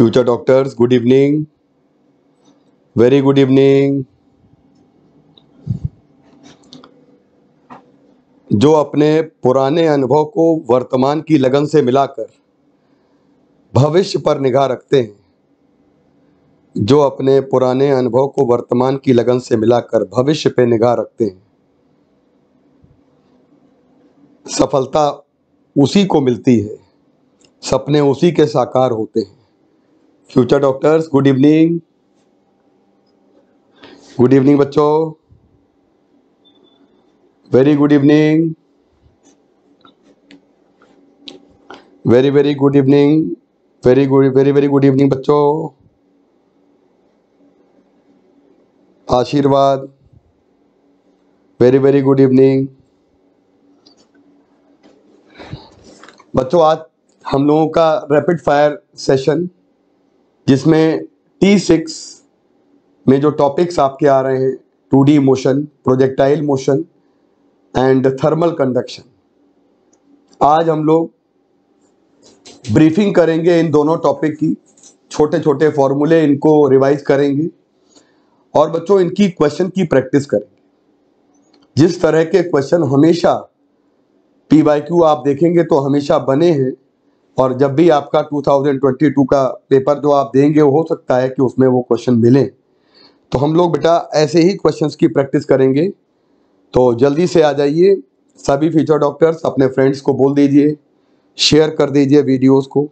future doctors, good evening. Very good evening. जो अपने पुराने अनुभव को वर्तमान की लगन से मिलाकर भविष्य पर निगाह रखते हैं, जो अपने पुराने अनुभव को वर्तमान की लगन से मिलाकर भविष्य पे निगाह रखते हैं, सफलता उसी को मिलती है, सपने उसी के साकार होते हैं। Future doctors good evening good evening बच्चों. Very good evening very very good evening very good very very good evening बच्चों. आशीर्वाद. वेरी वेरी गुड इवनिंग बच्चों, आज हम लोगों का रैपिड फायर सेशन जिसमें टी सिक्स में जो टॉपिक्स आपके आ रहे हैं two D motion projectile motion and thermal conduction आज हम लोग ब्रीफिंग करेंगे इन दोनों टॉपिक की। छोटे छोटे फॉर्मूले इनको रिवाइज करेंगे और बच्चों इनकी क्वेश्चन की प्रैक्टिस करेंगे। जिस तरह के क्वेश्चन हमेशा पी वाई क्यू आप देखेंगे तो हमेशा बने हैं। और जब भी आपका 2022 का पेपर जो आप देंगे, हो सकता है कि उसमें वो क्वेश्चन मिले। तो हम लोग बेटा ऐसे ही क्वेश्चंस की प्रैक्टिस करेंगे। तो जल्दी से आ जाइए, सभी फ्यूचर डॉक्टर्स अपने फ्रेंड्स को बोल दीजिए शेयर कर दीजिए वीडियोस को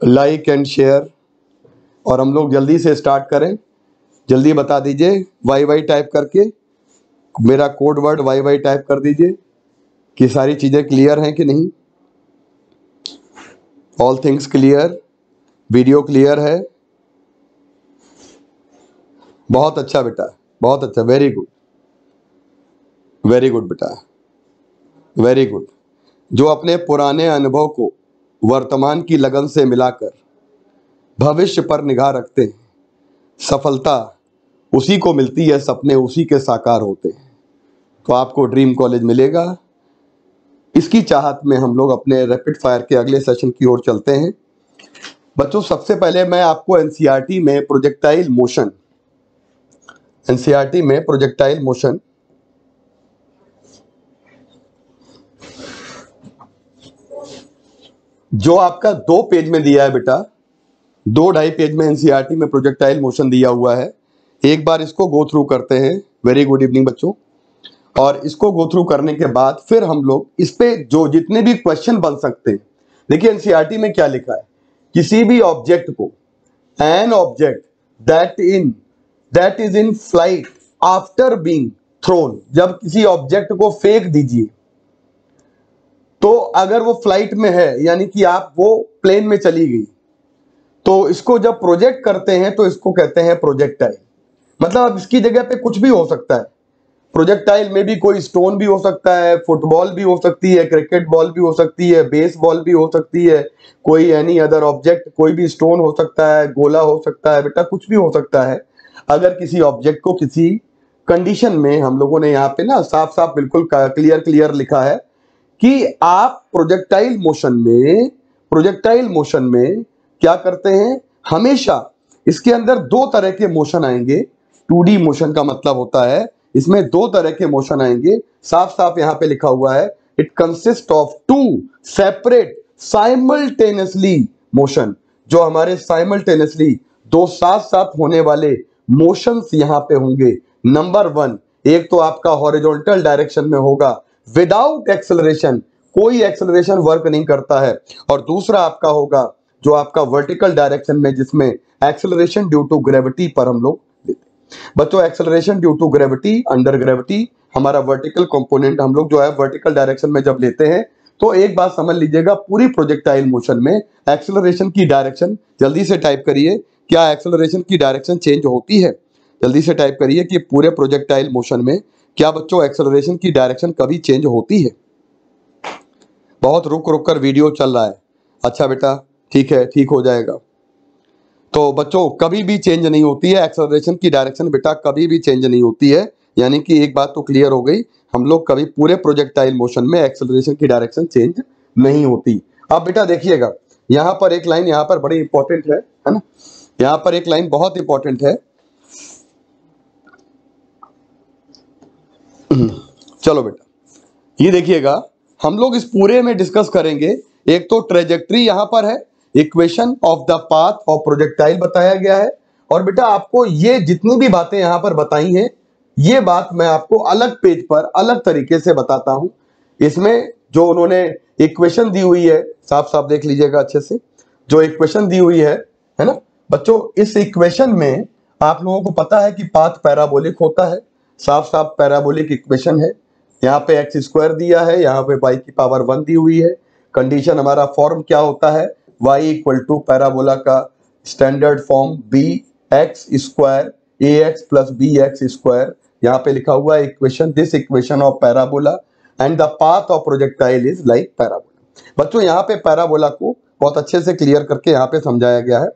लाइक एंड शेयर और हम लोग जल्दी से स्टार्ट करें। जल्दी बता दीजिए वाई वाई टाइप करके, मेरा code word Y Y type कर दीजिए, कि सारी चीज़ें क्लियर हैं कि नहीं। All things clear video clear है. बहुत अच्छा बेटा, बहुत अच्छा वेरी गुड वेरी गुड बेटा. वेरी गुड जो अपने पुराने अनुभव को वर्तमान की लगन से मिलाकर भविष्य पर निगाह रखते हैं, सफलता उसी को मिलती है, सपने उसी के साकार होते हैं। तो आपको ड्रीम कॉलेज मिलेगा। इसकी चाहत में हम लोग अपने रैपिड फायर के अगले सेशन की ओर चलते हैं। बच्चों, सबसे पहले मैं आपको एनसीईआरटी में प्रोजेक्टाइल मोशन एनसीईआरटी में प्रोजेक्टाइल मोशन जो आपका दो पेज में दिया है बेटा, दो ढाई पेज में एनसीईआरटी में प्रोजेक्टाइल मोशन दिया हुआ है। एक बार इसको गो थ्रू करते हैं। वेरी गुड इवनिंग बच्चों। और इसको गो थ्रू करने के बाद फिर हम लोग इस पे जो जितने भी क्वेश्चन बन सकते हैं। देखिए एनसीईआरटी में क्या लिखा है? किसी भी ऑब्जेक्ट को an object that in that is in flight after being thrown जब किसी ऑब्जेक्ट को फेंक दीजिए तो अगर वो फ़्लाइट में है, यानी कि आप वो प्लेन में चली गई तो इसको जब प्रोजेक्ट करते हैं तो इसको कहते हैं प्रोजेक्टाइल मतलब अब इसकी जगह पे कुछ भी हो सकता है। प्रोजेक्टाइल में भी कोई स्टोन भी हो सकता है फुटबॉल भी हो सकती है क्रिकेट बॉल भी हो सकती है बेस बॉल भी हो सकती है, कोई एनी अदर ऑब्जेक्ट कोई भी स्टोन हो सकता है, गोला हो सकता है, बेटा कुछ भी हो सकता है। अगर किसी ऑब्जेक्ट को किसी कंडीशन में हम लोगों ने यहाँ पे ना साफ़ साफ़ बिल्कुल क्लियर क्लियर लिखा है कि आप प्रोजेक्टाइल मोशन में प्रोजेक्टाइल मोशन में क्या करते हैं? हमेशा इसके अंदर दो तरह के मोशन आएँगे। टू मोशन का मतलब होता है इसमें दो तरह के मोशन आएँगे। साफ़ साफ़ यहाँ पे लिखा हुआ है it consist of two separate simultaneously motion जो हमारे साइमल्टेनियसली दो साथ साथ होने वाले मोशंस यहाँ पे होंगे। नंबर वन एक तो आपका हॉरिजॉन्टल डायरेक्शन में होगा। विदाउट एक्सेलरेशन कोई एक्सेलरेशन वर्क नहीं करता है। और दूसरा आपका होगा, जो आपका वर्टिकल डायरेक्शन में, जिसमें एक्सेलरेशन ड्यू टू ग्रेविटी पर हम लोग बच्चों acceleration due to gravity under gravity हमारा वर्टिकल कंपोनेंट हम लोग जो है वर्टिकल डायरेक्शन में जब लेते हैं तो एक बात समझ लीजिएगा, पूरी प्रोजेक्टाइल मोशन में एक्सेलरेशन की डायरेक्शन जल्दी से टाइप करिए, क्या एक्सेलरेशन की डायरेक्शन चेंज होती है? जल्दी से टाइप करिए कि पूरे प्रोजेक्टाइल मोशन में क्या बच्चों एक्सेलरेशन की डायरेक्शन कभी चेंज होती है? बहुत रुक रुक कर वीडियो चल रहा है। अच्छा बेटा, ठीक है, ठीक हो जाएगा। तो बच्चों, कभी भी चेंज नहीं होती है एक्सेलरेशन की डायरेक्शन बेटा कभी भी चेंज नहीं होती है। यानी कि एक बात तो क्लियर हो गई, हम लोग कभी पूरे प्रोजेक्टाइल मोशन में एक्सेलरेशन की डायरेक्शन चेंज नहीं होती। अब बेटा देखिएगा, यहाँ पर एक लाइन यहाँ पर बड़ी इंपॉर्टेंट है है ना? यहाँ पर एक लाइन बहुत इंपॉर्टेंट है। चलो बेटा, ये देखिएगा, हम लोग इस पूरे में डिस्कस करेंगे। एक तो ट्रेजेक्ट्री यहाँ पर है equation of the path of projectile बताया गया है। और बेटा, आपको ये जितनी भी बातें यहाँ पर बताई हैं, ये बात मैं आपको अलग पेज पर अलग तरीके से बताता हूँ। इसमें जो उन्होंने इक्वेशन दी हुई है साफ़ साफ़ देख लीजिएगा अच्छे से, जो इक्वेशन दी हुई है है ना? बच्चों, इस इक्वेशन में आप लोगों को पता है कि पाथ पैराबोलिक होता है। साफ़ साफ़ पैराबोलिक इक्वेशन है। यहाँ पे एक्स स्क्वायर दिया है, यहाँ पे वाई की पावर वन दी हुई है। कंडीशन हमारा फॉर्म क्या होता है? वाई इक्वल टू पैराबोला का standard form B X square A X plus B X square यहाँ पे लिखा हुआ है equation this equation of parabola and the path of projectile is like parabola बच्चों, यहाँ पे पैराबोला को बहुत अच्छे से क्लियर करके यहाँ पे समझाया गया है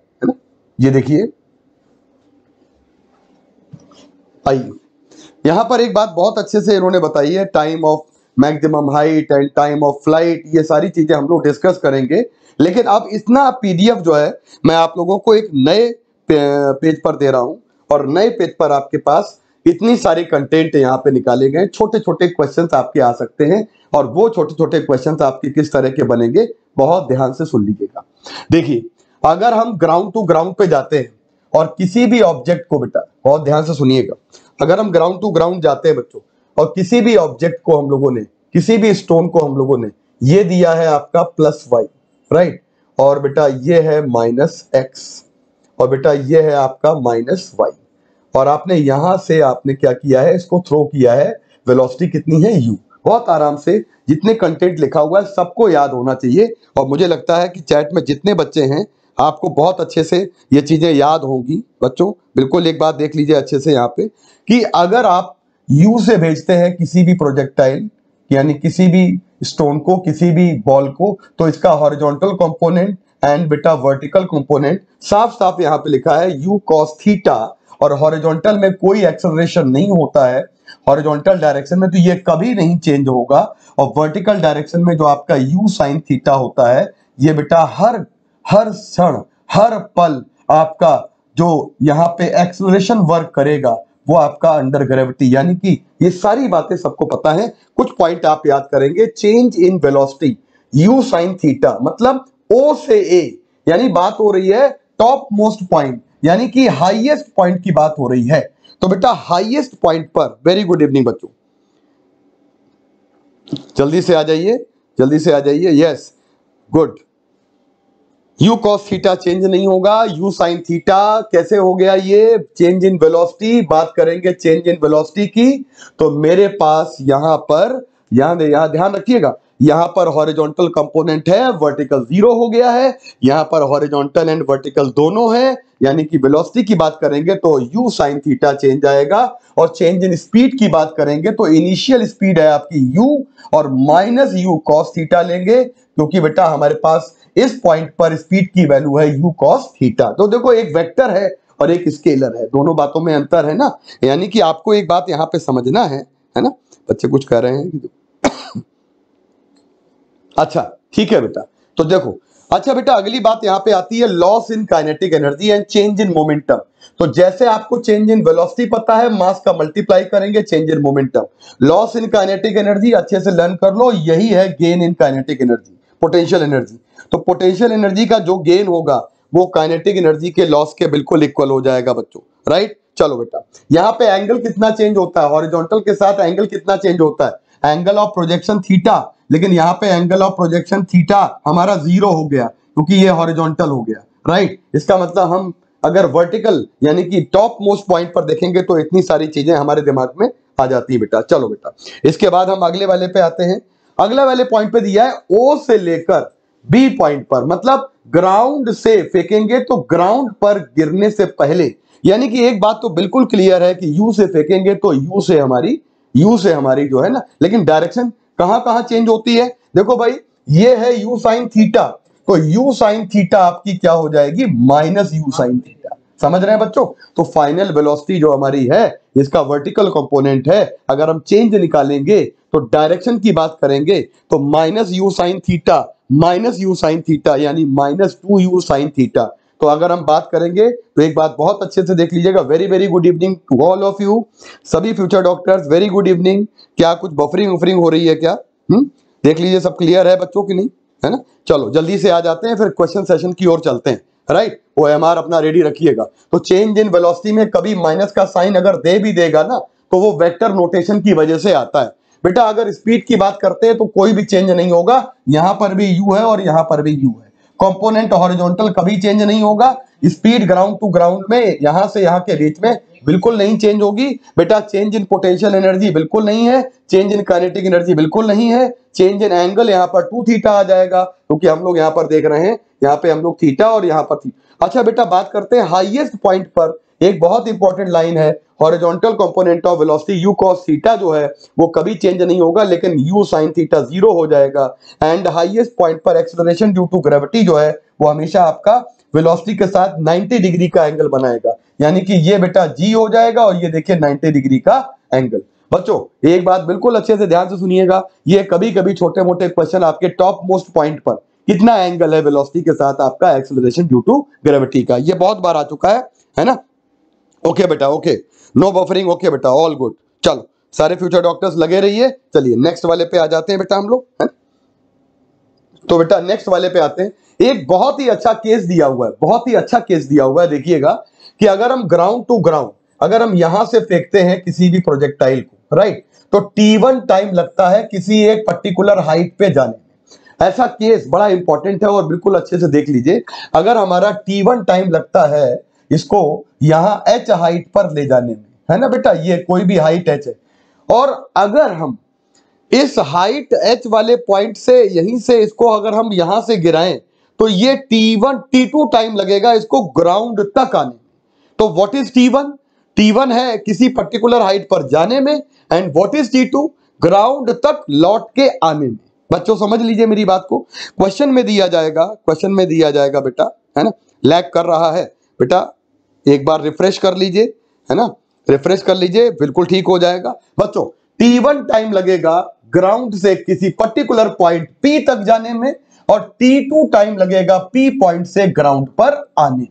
ये देखिए। आइए। यहाँ पर एक बात बहुत अच्छे से इन्होंने बताई है time of maximum height and time of flight ये सारी चीज़ें हम लोग डिस्कस करेंगे। लेकिन अब इतना पीडीएफ जो है, मैं आप लोगों को एक नए पेज पर दे रहा हूँ और नए पेज पर आपके पास इतनी सारी कंटेंट यहाँ पे निकाले गए छोटे छोटे क्वेश्चंस आपके आ सकते हैं और वो छोटे छोटे क्वेश्चंस आपके किस तरह के बनेंगे, बहुत ध्यान से सुन लीजिएगा। देखिए, अगर हम ग्राउंड टू ग्राउंड पे जाते हैं और किसी भी ऑब्जेक्ट को बेटा, बहुत ध्यान से सुनिएगा। अगर हम ग्राउंड टू ग्राउंड जाते हैं बच्चों और किसी भी ऑब्जेक्ट को हम लोगों ने, किसी भी स्टोन को हम लोगों ने, ये दिया है आपका प्लस वाई राइट? और बेटा ये है माइनस एक्स, और बेटा ये है आपका माइनस वाई। और आपने यहाँ से आपने क्या किया है? इसको थ्रो किया है। वेलोसिटी कितनी है? यू बहुत आराम से जितने कंटेंट लिखा हुआ है, सबको याद होना चाहिए। और मुझे लगता है कि चैट में जितने बच्चे हैं, आपको बहुत अच्छे से ये चीज़ें याद होंगी। बच्चों, बिल्कुल एक बात देख लीजिए अच्छे से यहाँ पे कि अगर आप यू से भेजते हैं किसी भी प्रोजेक्टाइल यानी किसी भी स्टोन को, किसी भी बॉल को तो इसका हॉरिजॉन्टल कंपोनेंट एंड बेटा वर्टिकल कंपोनेंट साफ़ साफ़ यहाँ पे लिखा है यू कॉस थीटा और हॉरिजॉन्टल में कोई एक्सलरेशन नहीं होता है। हॉरिजॉन्टल डायरेक्शन में तो ये कभी नहीं चेंज होगा, और वर्टिकल डायरेक्शन में जो आपका यू साइन थीटा होता है, ये बेटा हर हर क्षण, हर पल आपका जो यहाँ पे एक्सलेशन वर्क करेगा वो आपका अंडर ग्रेविटी यानी कि ये सारी बातें सबको पता है। कुछ पॉइंट आप याद करेंगे change in velocity U sine theta मतलब ओ से ए यानी बात हो रही है टॉप मोस्ट पॉइंट यानी कि हाईएस्ट पॉइंट की बात हो रही है। तो बेटा हाईएस्ट पॉइंट पर वेरी गुड इवनिंग बच्चों। जल्दी से आ जाइए, जल्दी से आ जाइए yes good U cos theta change नहीं होगा यू साइन थीटा कैसे हो गया ये? चेंज इन वेलोसिटी बात करेंगे चेंज इन वेलोसिटी की। तो मेरे पास यहाँ पर, यहाँ यहाँ ध्यान रखिएगा, यहाँ पर हॉरिजॉन्टल कंपोनेंट है वर्टिकल ज़ीरो हो गया है, यहाँ पर हॉरिजॉन्टल एंड वर्टिकल दोनों है, यानी कि वेलोसिटी की बात करेंगे तो यू साइन थीटा चेंज आएगा, और चेंज इन स्पीड की बात करेंगे तो इनिशियल स्पीड है आपकी यू और माइनस यू कॉस थीटा लेंगे, क्योंकि बेटा हमारे पास इस पॉइंट पर स्पीड की वैल्यू है यू कॉस थीटा तो देखो, एक वेक्टर है और एक स्केलर है। दोनों बातों में अंतर है ना? यानी कि आपको एक बात यहाँ पे समझना है है ना? बच्चे कुछ कह रहे हैं अच्छा ठीक है बेटा। तो देखो अच्छा बेटा, अगली बात यहाँ पे आती है loss in kinetic energy and change in momentum तो जैसे आपको चेंज इन वेलोसिटी पता है मास का मल्टीप्लाई करेंगे change in momentum loss in kinetic energy अच्छे से लर्न कर लो, यही है gain in kinetic energy potential energy तो पोटेंशियल एनर्जी का जो गेन होगा, वो काइनेटिक एनर्जी के लॉस के बिल्कुल इक्वल हो जाएगा बच्चों राइट चलो बेटा, यहाँ पे एंगल कितना चेंज होता है? हॉरिजॉन्टल के साथ एंगल कितना चेंज होता है? एंगल ऑफ़ प्रोजेक्शन थीटा लेकिन यहाँ पे एंगल ऑफ़ प्रोजेक्शन थीटा हमारा ज़ीरो हो गया, क्योंकि ये हॉरिजॉन्टल हो गया राइट इसका मतलब हम अगर वर्टिकल यानी कि टॉप मोस्ट पॉइंट पर देखेंगे तो इतनी सारी चीज़ें हमारे दिमाग में आ जाती है बेटा। चलो बेटा, इसके बाद हम अगले वाले पे आते हैं। अगला वाले पॉइंट पे दिया है ओ से लेकर बी पॉइंट पर। मतलब ग्राउंड से फेंकेंगे तो ग्राउंड पर गिरने से पहले, यानी कि एक बात तो बिल्कुल क्लियर है कि यू से फेंकेंगे तो यू से हमारी यू से हमारी जो है ना, लेकिन डायरेक्शन कहाँ कहाँ चेंज होती है? देखो भाई, ये है यू साइन थीटा तो यू साइन थीटा आपकी क्या हो जाएगी? माइनस यू साइन थीटा समझ रहे हैं बच्चों? तो फाइनल वेलोसिटी जो हमारी है, इसका वर्टिकल कंपोनेंट है। अगर हम चेंज निकालेंगे तो डायरेक्शन की बात करेंगे तो minus U sine theta minus U sine theta यानी minus two U sine theta तो अगर हम बात करेंगे तो एक बात बहुत अच्छे से देख लीजिएगा। Very very good evening to all of you सभी future doctors very good evening क्या कुछ बफरिंग वफरिंग हो रही है क्या? हुँ? हम्म? देख लीजिए, सब क्लियर है बच्चों की नहीं? है ना? चलो, जल्दी से आ जाते हैं, फिर क्वेश्चन सेशन की ओर चलते हैं। राइट वो एम अपना रेडी रखिएगा। तो चेंज इन वेलोसिटी में कभी माइनस का साइन अगर दे भी देगा ना तो वो वेक्टर नोटेशन की वजह से आता है। बेटा, अगर स्पीड की बात करते हैं तो कोई भी चेंज नहीं होगा। यहाँ पर भी यू है और यहाँ पर भी यू है। कंपोनेंट हॉरिजॉन्टल कभी चेंज नहीं होगा। स्पीड ग्राउंड टू ग्राउंड में, यहाँ से यहाँ के बीच में बिल्कुल नहीं चेंज होगी। बेटा चेंज इन पोटेंशियल एनर्जी बिल्कुल नहीं है। चेंज इन काइनेटिक एनर्जी बिल्कुल नहीं है। चेंज इन एंगल यहाँ पर टू थीटा आ जाएगा, क्योंकि तो हम लोग यहाँ पर देख रहे हैं। यहाँ पे हम लोग थीटा और यहाँ पर थी अच्छा बेटा, बात करते हैं हाईएस्ट पॉइंट पर। एक बहुत इंपॉर्टेंट लाइन है horizontal component of velocity U cos theta जो है, वो कभी चेंज नहीं होगा, लेकिन यू साइन थीटा ज़ीरो हो जाएगा। एंड हाईएस्ट पॉइंट पर एक्सलरेशन ड्यू टू ग्रेविटी जो है, वो हमेशा आपका वेलोसिटी के साथ 90 डिग्री का एंगल बनाएगा। यानी कि ये बेटा जी हो जाएगा और ये देखिए 90 डिग्री का एंगल बच्चों, एक बात बिल्कुल अच्छे से ध्यान से सुनिएगा, ये कभी कभी छोटे मोटे क्वेश्चन आपके टॉप मोस्ट पॉइंट पर, कितना एंगल है वेलोसिटी के साथ आपका एक्सेलरेशन ड्यू टू ग्रेविटी का? ये बहुत बार आ चुका है है ना? ओके बेटा ओके नो बफरिंग ओके बेटा ऑल गुड चलो, सारे फ्यूचर डॉक्टर्स लगे रहिए. चलिए नेक्स्ट वाले पे आ जाते हैं बेटा हम लोग, है तो बेटा नेक्स्ट वाले पे आते हैं. एक बहुत ही अच्छा केस दिया हुआ है, बहुत ही अच्छा केस दिया हुआ है, देखिएगा, कि अगर हम ग्राउंड टू ग्राउंड अगर हम यहाँ से फेंकते हैं किसी भी प्रोजेक्टाइल को राइट तो टी टाइम लगता है किसी एक पर्टिकुलर हाइट पे जाने में. ऐसा केस बड़ा इंपॉर्टेंट है और बिल्कुल अच्छे से देख लीजिए. अगर हमारा टी टाइम लगता है इसको यहाँ एच हाइट पर ले जाने में। है ना बेटा? ये कोई भी हाइट एच है। और अगर हम इस हाइट एच वाले पॉइंट से यहीं से इसको अगर हम यहाँ से गिराएँ तो ये T1 T2 टाइम लगेगा इसको ग्राउंड तक आने तो व्हाट इज़ T1 T1 है किसी पर्टिकुलर हाइट पर जाने में and what is T2 ground तक लौट के आने में। बच्चों, समझ लीजिए मेरी बात को। क्वेश्चन में दिया जाएगा क्वेश्चन में दिया जाएगा बेटा। है ना? लैग कर रहा है। बेटा, एक बार रिफ्रेश कर लीजिए, है ना? रिफ्रेश कर लीजिए, बिल्कुल ठीक हो जाएगा। बच्चों टी वन टाइम लगेगा ग्राउंड से किसी पर्टिकुलर पॉइंट पी तक जाने में और टी टू टाइम लगेगा पी पॉइंट से ग्राउंड पर आने में।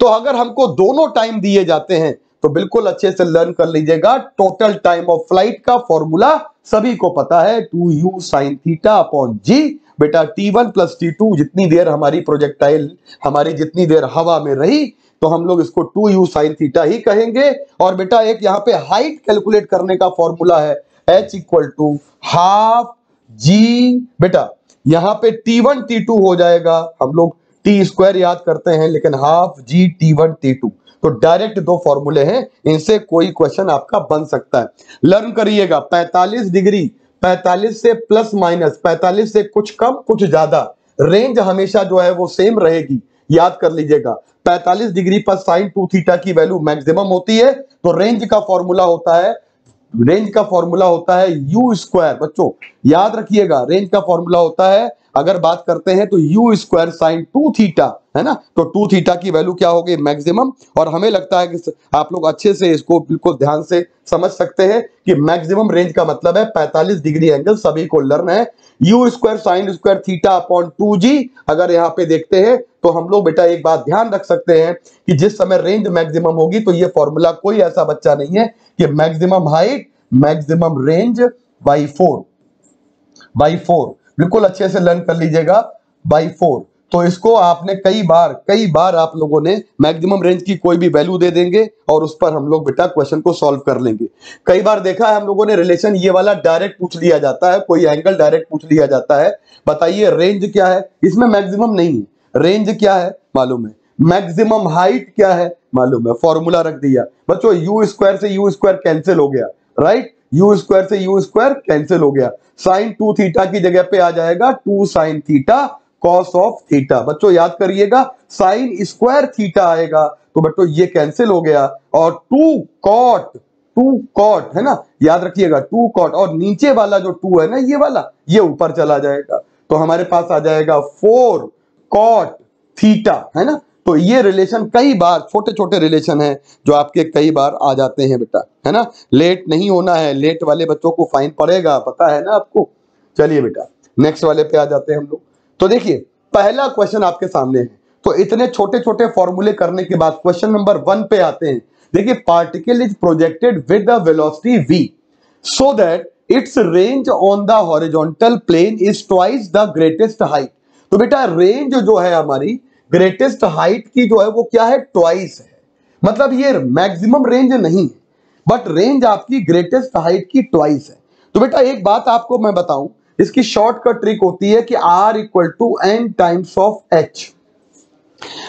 तो अगर हमको दोनों टाइम दिए जाते हैं तो बिल्कुल अच्छे से लर्न कर लीजिएगा। टोटल टाइम ऑफ़ फ़्लाइट का फॉर्मूला सभी को पता है। Two U sine theta upon G बेटा T one plus T two जितनी देर हमारी प्रोजेक्टाइल हमारी जितनी देर हवा में रही तो हम लोग इसको टू यू साइन थीटा ही कहेंगे। और बेटा एक यहाँ पे हाइट कैलकुलेट करने का फॉर्मूला है H equal to half G बेटा, यहाँ पे टी वन टी टू हो जाएगा। हम लोग टी स्क्वायर याद करते हैं, लेकिन half G T one T two तो डायरेक्ट दो फॉर्मूले हैं, इनसे कोई क्वेश्चन आपका बन सकता है। लर्न करिएगा 45 डिग्री 45 से प्लस माइनस 45 से कुछ कम, कुछ ज़्यादा। रेंज हमेशा जो है वो सेम रहेगी। याद कर लीजिएगा। 45 डिग्री पर साइन टू थीटा की वैल्यू मैक्सिमम होती है तो रेंज का फॉर्मूला होता है रेंज का फॉर्मूला होता है यू स्क्वायर बच्चों, याद रखिएगा रेंज का फॉर्मूला होता है अगर बात करते हैं तो U square sine two theta है ना? तो टू थीटा की वैल्यू क्या होगी? मैक्सिमम और हमें लगता है कि आप लोग अच्छे से इसको बिल्कुल ध्यान से समझ सकते हैं कि मैक्सिमम रेंज का मतलब है 45 डिग्री एंगल सभी को लर्न है। U square sine square theta upon two G अगर यहाँ पे देखते हैं तो हम लोग बेटा एक बात ध्यान रख सकते हैं कि जिस समय रेंज मैक्सिमम होगी तो ये फॉर्मूला कोई ऐसा बच्चा नहीं है कि maximum height maximum range by four by four बिल्कुल अच्छे से लर्न कर लीजिएगा बाई फोर तो इसको आपने कई बार कई बार आप लोगों ने मैक्सिमम रेंज की कोई भी वैल्यू दे देंगे और उस पर हम लोग बेटा क्वेश्चन को सॉल्व कर लेंगे. कई बार देखा है हम लोगों ने रिलेशन ये वाला डायरेक्ट पूछ लिया जाता है, कोई एंगल डायरेक्ट पूछ लिया जाता है. बताइए रेंज क्या है? इसमें मैक्सिमम नहीं है. रेंज क्या है? मालूम है. मैक्सिमम हाइट क्या है? मालूम है. फॉर्मूला रख दिया. बच्चों यू स्क्वायर से यू स्क्वायर कैंसिल हो गया. राइट यू स्क्वायर से यू स्क्वायर कैंसिल हो गया। साइन टू थीटा की जगह पे आ जाएगा two sine theta cos of theta बच्चों, याद करिएगा साइन स्क्वायर थीटा आएगा। तो बच्चों, ये कैंसिल हो गया और टू कॉट टू कॉट है ना? याद रखिएगा टू कॉट और नीचे वाला जो टू है ना, ये वाला, ये ऊपर चला जाएगा। तो हमारे पास आ जाएगा फोर कॉट थीटा है ना? तो ये रिलेशन कई बार छोटे छोटे रिलेशन है जो आपके कई बार आ जाते हैं बेटा, है ना? लेट नहीं होना है लेट वाले बच्चों को फाइन पड़ेगा, पता है ना आपको? चलिए बेटा नेक्स्ट वाले पे आ जाते हैं हम लोग। तो देखिए, पहला क्वेश्चन आपके सामने है। तो इतने छोटे छोटे फॉर्मूले करने के बाद क्वेश्चन नंबर वन पे आते हैं। देखिए particle is projected with the velocity so that its range on the horizontal plane is twice the greatest height तो बेटा रेंज जो है हमारी ग्रेटेस्ट हाइट की जो है वो क्या है? ट्वाइस है। मतलब ये मैक्सिमम रेंज नहीं है बट रेंज आपकी ग्रेटेस्ट हाइट की ट्वाइस है। तो बेटा एक बात आपको मैं बताऊँ, इसकी शॉर्टकट ट्रिक होती है कि R equal to N times of H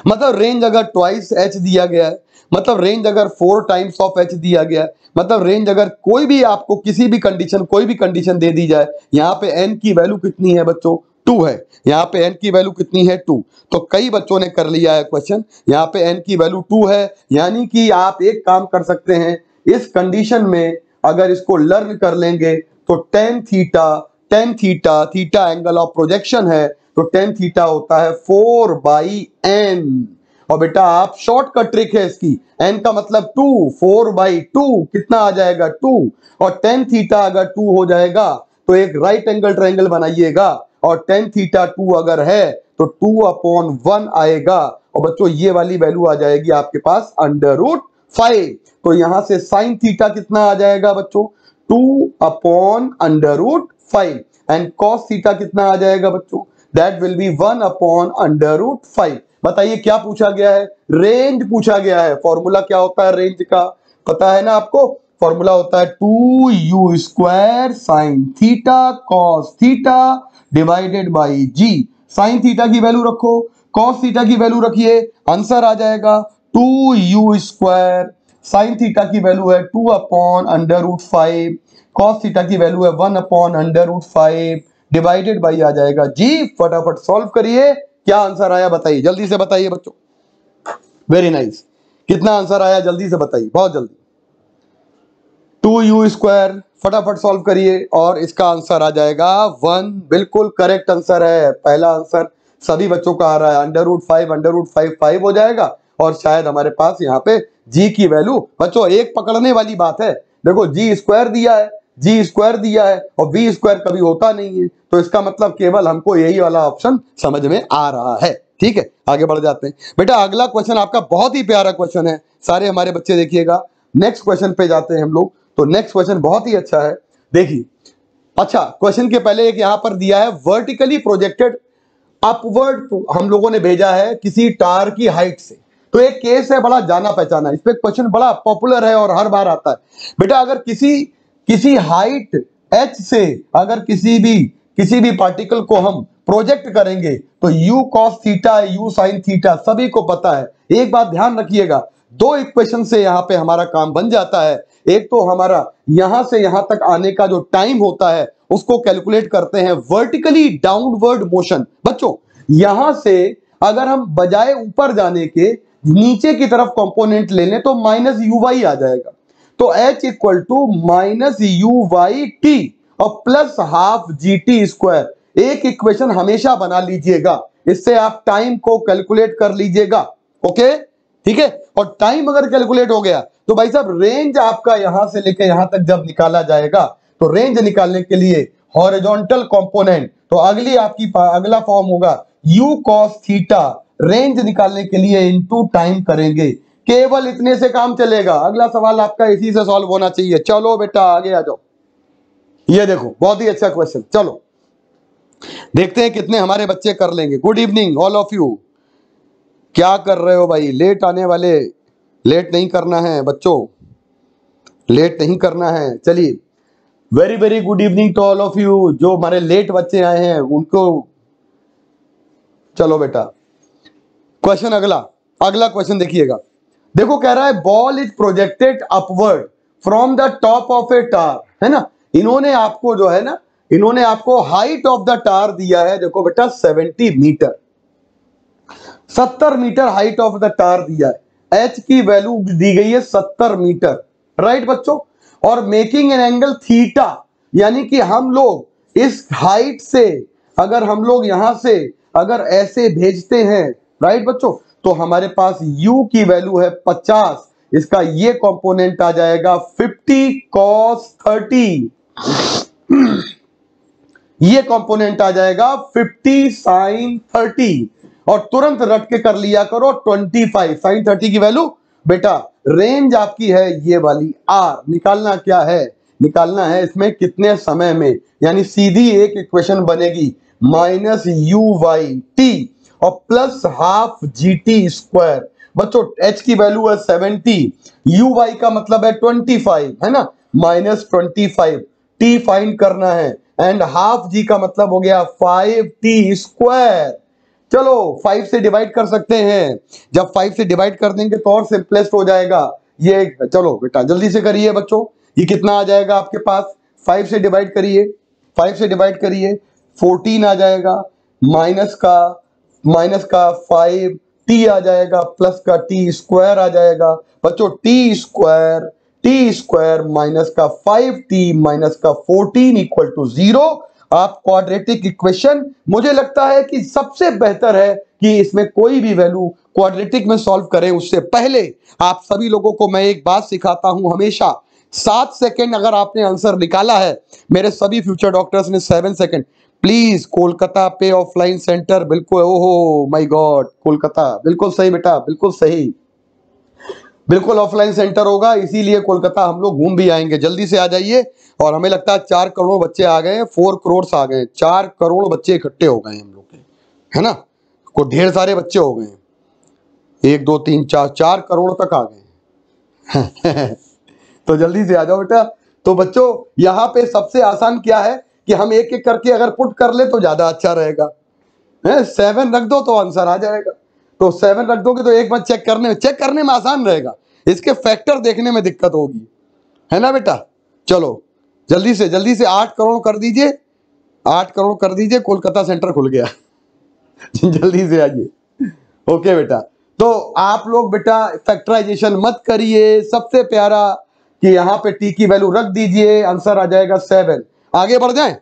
मतलब रेंज अगर ट्वाइस एच दिया गया है मतलब रेंज अगर फोर टाइम्स ऑफ़ एच दिया गया है मतलब रेंज अगर कोई भी आपको किसी भी कंडीशन कोई भी कंडीशन दे दी जाए, यहाँ पे एन की वैल्यू कितनी है बच्चों? टू है। यहाँ पे एन की वैल्यू कितनी है? टू। तो कई बच्चों ने कर लिया है क्वेश्चन यहाँ पे एन की वैल्यू टू है। यानी कि आप एक काम कर सकते हैं। इस कंडीशन में अगर इसको लर्न कर लेंगे तो tan theta tan theta theta angle of projection है। तो टेन थीटा होता है फोर बाई एन और बेटा, आप शॉर्टकट ट्रिक है इसकी। एन का मतलब टू फोर बाई टू कितना आ जाएगा? टू और टेन थीटा अगर टू हो जाएगा तो एक राइट एंगल ट्रायंगल बनाइएगा। और टेन थीटा टू अगर है तो टू अपॉन वन आएगा। और बच्चों, ये वाली वैल्यू आ जाएगी आपके पास अंडर रूट फाइव तो यहाँ से साइन थीटा कितना आ जाएगा बच्चों? Two upon under root five and cos theta कितना आ जाएगा बच्चों? That will be one upon under root five बताइए, क्या पूछा गया है? रेंज पूछा गया है। फॉर्मूला क्या होता है रेंज का? पता है ना आपको? फॉर्मूला होता है two U square sine theta cos theta divided by G. Sine theta की वैल्यू रखो, कॉस थीटा की वैल्यू रखिए, आंसर आ जाएगा two U square. Sine theta की वैल्यू है two upon under root five. Cos theta की वैल्यू है one upon under root five. Divided by आ जाएगा जी। फटाफट सॉल्व करिए। क्या आंसर आया बताइए। जल्दी से बताइए बच्चों। Very nice. nice. कितना आंसर आया जल्दी से बताइए। बहुत जल्दी। टू यू स्क्वायर, फटाफट सॉल्व करिए और इसका आंसर आ जाएगा वन बिल्कुल करेक्ट आंसर है। पहला आंसर सभी बच्चों का आ रहा है। Under root five under root five five हो जाएगा और शायद हमारे पास यहाँ पे जी की वैल्यू बच्चों, एक पकड़ने वाली बात है। देखो जी स्क्वायर दिया है जी स्क्वायर दिया है और बी स्क्वायर कभी होता नहीं है। तो इसका मतलब केवल हमको यही वाला ऑप्शन समझ में आ रहा है। ठीक है? आगे बढ़ जाते हैं। बेटा, अगला क्वेश्चन आपका बहुत ही प्यारा क्वेश्चन है। सारे हमारे बच्चे देखिएगा। नेक्स्ट क्वेश्चन पे जाते हैं हम लोग। तो नेक्स्ट क्वेश्चन बहुत ही अच्छा है। देखिए अच्छा क्वेश्चन के पहले एक यहाँ पर दिया है वर्टिकली प्रोजेक्टेड अपवर्ड हम लोगों ने भेजा है किसी टार की हाइट से। तो एक केस है, बड़ा जाना पहचाना। इस पर क्वेश्चन बड़ा पॉपुलर है और हर बार आता है। बेटा, अगर किसी किसी हाइट एच से अगर किसी भी किसी भी पार्टिकल को हम प्रोजेक्ट करेंगे तो u cos theta u sine theta सभी को पता है। एक बात ध्यान रखिएगा दो इक्वेशन से यहाँ पे हमारा काम बन जाता है। एक तो हमारा यहाँ से यहाँ तक आने का जो टाइम होता है, उसको कैलकुलेट करते हैं वर्टिकली डाउनवर्ड मोशन बच्चों, यहाँ से अगर हम बजाय ऊपर जाने के नीचे की तरफ़ कंपोनेंट ले लें तो माइनस यू वाई आ जाएगा। तो H equal to minus u y t और plus half g t square एक इक्वेशन हमेशा बना लीजिएगा। इससे आप टाइम को कैलकुलेट कर लीजिएगा। ओके ठीक है? और टाइम अगर कैलकुलेट हो गया तो भाई साहब रेंज आपका यहाँ से लेकर यहाँ तक जब निकाला जाएगा तो रेंज निकालने के लिए हॉरिजॉन्टल कंपोनेंट तो अगली आपकी अगला फॉर्म होगा यू कॉस थीटा रेंज निकालने के लिए इनटू टाइम करेंगे। केवल इतने से काम चलेगा। अगला सवाल आपका इसी से सॉल्व होना चाहिए। चलो बेटा, आगे आ जाओ। ये देखो, बहुत ही अच्छा क्वेश्चन चलो। देखते हैं कितने हमारे बच्चे कर लेंगे। Good evening all of you क्या कर रहे हो भाई? लेट आने वाले लेट नहीं करना है, बच्चों। लेट नहीं करना है। चलिए। Very very good evening to all of you जो हमारे लेट बच्चे आए हैं, उनको चलो बेटा। क्वेश्चन अगला। अगला क्वेश्चन देखिएगा। देखो, कह रहा है ball is projected upward from the top of a tower है ना? इन्होंने आपको जो है ना, इन्होंने आपको हाइट ऑफ़ द टार दिया है, देखो बेटा 70 metre 70 metre height of the tower दिया है। एच की वैल्यू दी गई है 70 मीटर। राइट बच्चों? और मेकिंग एन एंगल थीटा यानी कि हम लोग इस हाइट से, अगर हम लोग यहाँ से अगर ऐसे भेजते हैं राइट बच्चों? तो हमारे पास u की वैल्यू है 50 इसका ये कंपोनेंट आ जाएगा 50 cos 30 ये कंपोनेंट आ जाएगा 50 साइन 30 और तुरंत रट के कर लिया करो 25 फाइव साइन 30 की वैल्यू बेटा रेंज आपकी है ये वाली आर निकालना क्या है? निकालना है इसमें कितने समय में? यानी सीधी एक इक्वेशन बनेगी माइनस यू वाई टी और plus half g t square बच्चों एच की वैल्यू है सेवेंटी यू वाई का मतलब है ट्वेंटी फाइव है ना? Minus twenty five t find करना है। एंड हाफ़ जी का मतलब हो गया फाइव टी स्क्वायर चलो फाइव से डिवाइड कर सकते हैं। जब फाइव से डिवाइड कर देंगे तो और सिंपलेस्ट हो जाएगा। ये चलो बेटा, जल्दी से करिए बच्चों। ये कितना आ जाएगा आपके पास? फाइव से डिवाइड करिए। फाइव से डिवाइड करिए। फोर्टीन आ जाएगा। माइनस का माइनस का फाइव टी आ जाएगा। प्लस का टी स्क्वायर आ जाएगा। बच्चों t square t square minus का फाइव टी माइनस का फोर्टीन इक्वल टू ज़ीरो आप क्वाड्रेटिक इक्वेशन मुझे लगता है कि सबसे बेहतर है कि इसमें कोई भी वैल्यू क्वाड्रेटिक में सॉल्व करें उससे पहले। आप सभी लोगों को मैं एक बात सिखाता हूँ हमेशा। सात सेकंड अगर आपने आंसर निकाला है, मेरे सभी फ्यूचर डॉक्टर्स ने सेवन सेकंड प्लीज़ कोलकाता पे ऑफलाइन सेंटर बिल्कुल, ओहो माय गॉड कोलकाता, बिल्कुल सही बेटा, बिल्कुल सही। बिल्कुल ऑफलाइन सेंटर होगा, इसीलिए कोलकाता हम लोग घूम भी आएँगे। जल्दी से आ जाइए और हमें लगता है चार करोड़ बच्चे आ गए फोर करोड़ आ गए चार करोड़ बच्चे इकट्ठे हो गए हम लोग के, है ना? को ढेर सारे बच्चे हो गए एक, दो, तीन, चार चार करोड़ तक आ गए तो जल्दी से आ जाओ बेटा। तो बच्चों, यहाँ पे सबसे आसान क्या है कि हम एक एक करके अगर पुट कर ले तो ज़्यादा अच्छा रहेगा। सेवन रख दो तो आंसर आ जाएगा। तो सेवन रख दोगे तो एक बार चेक करने में चेक करने में आसान रहेगा। इसके फैक्टर देखने में दिक्कत होगी। है ना बेटा? चलो, जल्दी से जल्दी से आठ करोड़ कर दीजिए। आठ करोड़ कर दीजिए, कोलकाता सेंटर खुल गया। जल्दी से आइए। ओके बेटा। तो आप लोग बेटा फैक्टराइजेशन मत करिए। सबसे प्यारा कि यहाँ पे टी की वैल्यू रख दीजिए। आंसर आ जाएगा सेवन आगे बढ़ जाए?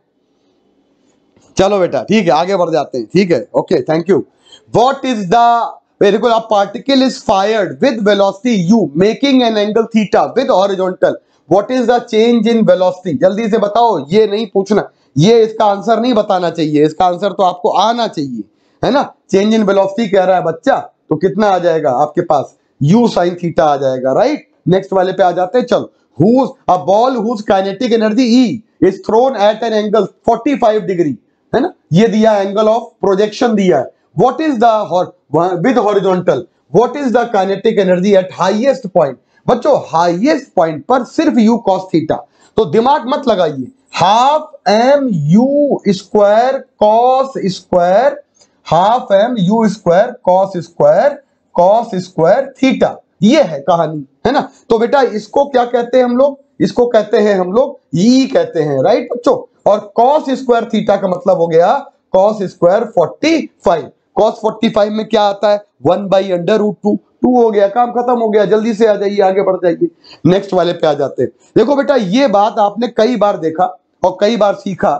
चलो बेटा, ठीक है, आगे बढ़ जाते हैं। ठीक है, okay thank you what is the very a particle is fired with velocity u making an angle theta with horizontal what is the change in velocity जल्दी से बताओ ये नहीं पूछना ये इसका आंसर नहीं बताना चाहिए इसका आंसर तो आपको आना चाहिए है ना चेंज इन वेलोसिटी कह रहा है बच्चा तो कितना आ जाएगा आपके पास u sin थीटा आ जाएगा राइट नेक्स्ट वाले पे आ जाते हैं चलो whose a ball whose kinetic energy e is thrown at an angle 45 degree है ना ये दिया एंगल ऑफ़ प्रोजेक्शन दिया है what is the with horizontal? What is the kinetic energy at highest point? बच्चों हाईएस्ट पॉइंट पर सिर्फ़ u cos theta तो दिमाग मत लगाइए। Half m u square cos square half m u square cos square cos square theta ये है कहानी, है ना? तो बेटा, इसको क्या कहते हैं हम लोग? इसको कहते हैं हम लोग ई e कहते हैं राइट बच्चों, और कॉस स्क्वायर थीटा का मतलब हो गया cos square forty five cos 45 में क्या आता है? One by under root two two हो गया, काम खत्म हो गया, जल्दी से आ जाइए, आगे बढ़ जाइए। नेक्स्ट वाले पे आ जाते हैं। देखो बेटा, ये बात आपने कई बार देखा और कई बार सीखा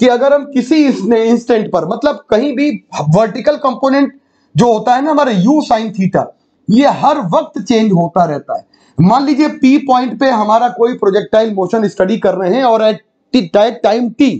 कि अगर हम किसी इंस्टेंट पर मतलब कहीं भी वर्टिकल कंपोनेंट जो होता है ना हमारे यू साइन थीटा ये हर वक्त चेंज होता रहता है। मान लीजिए पी पॉइंट पे हमारा कोई प्रोजेक्टाइल मोशन स्टडी कर रहे हैं और एट टाइम टी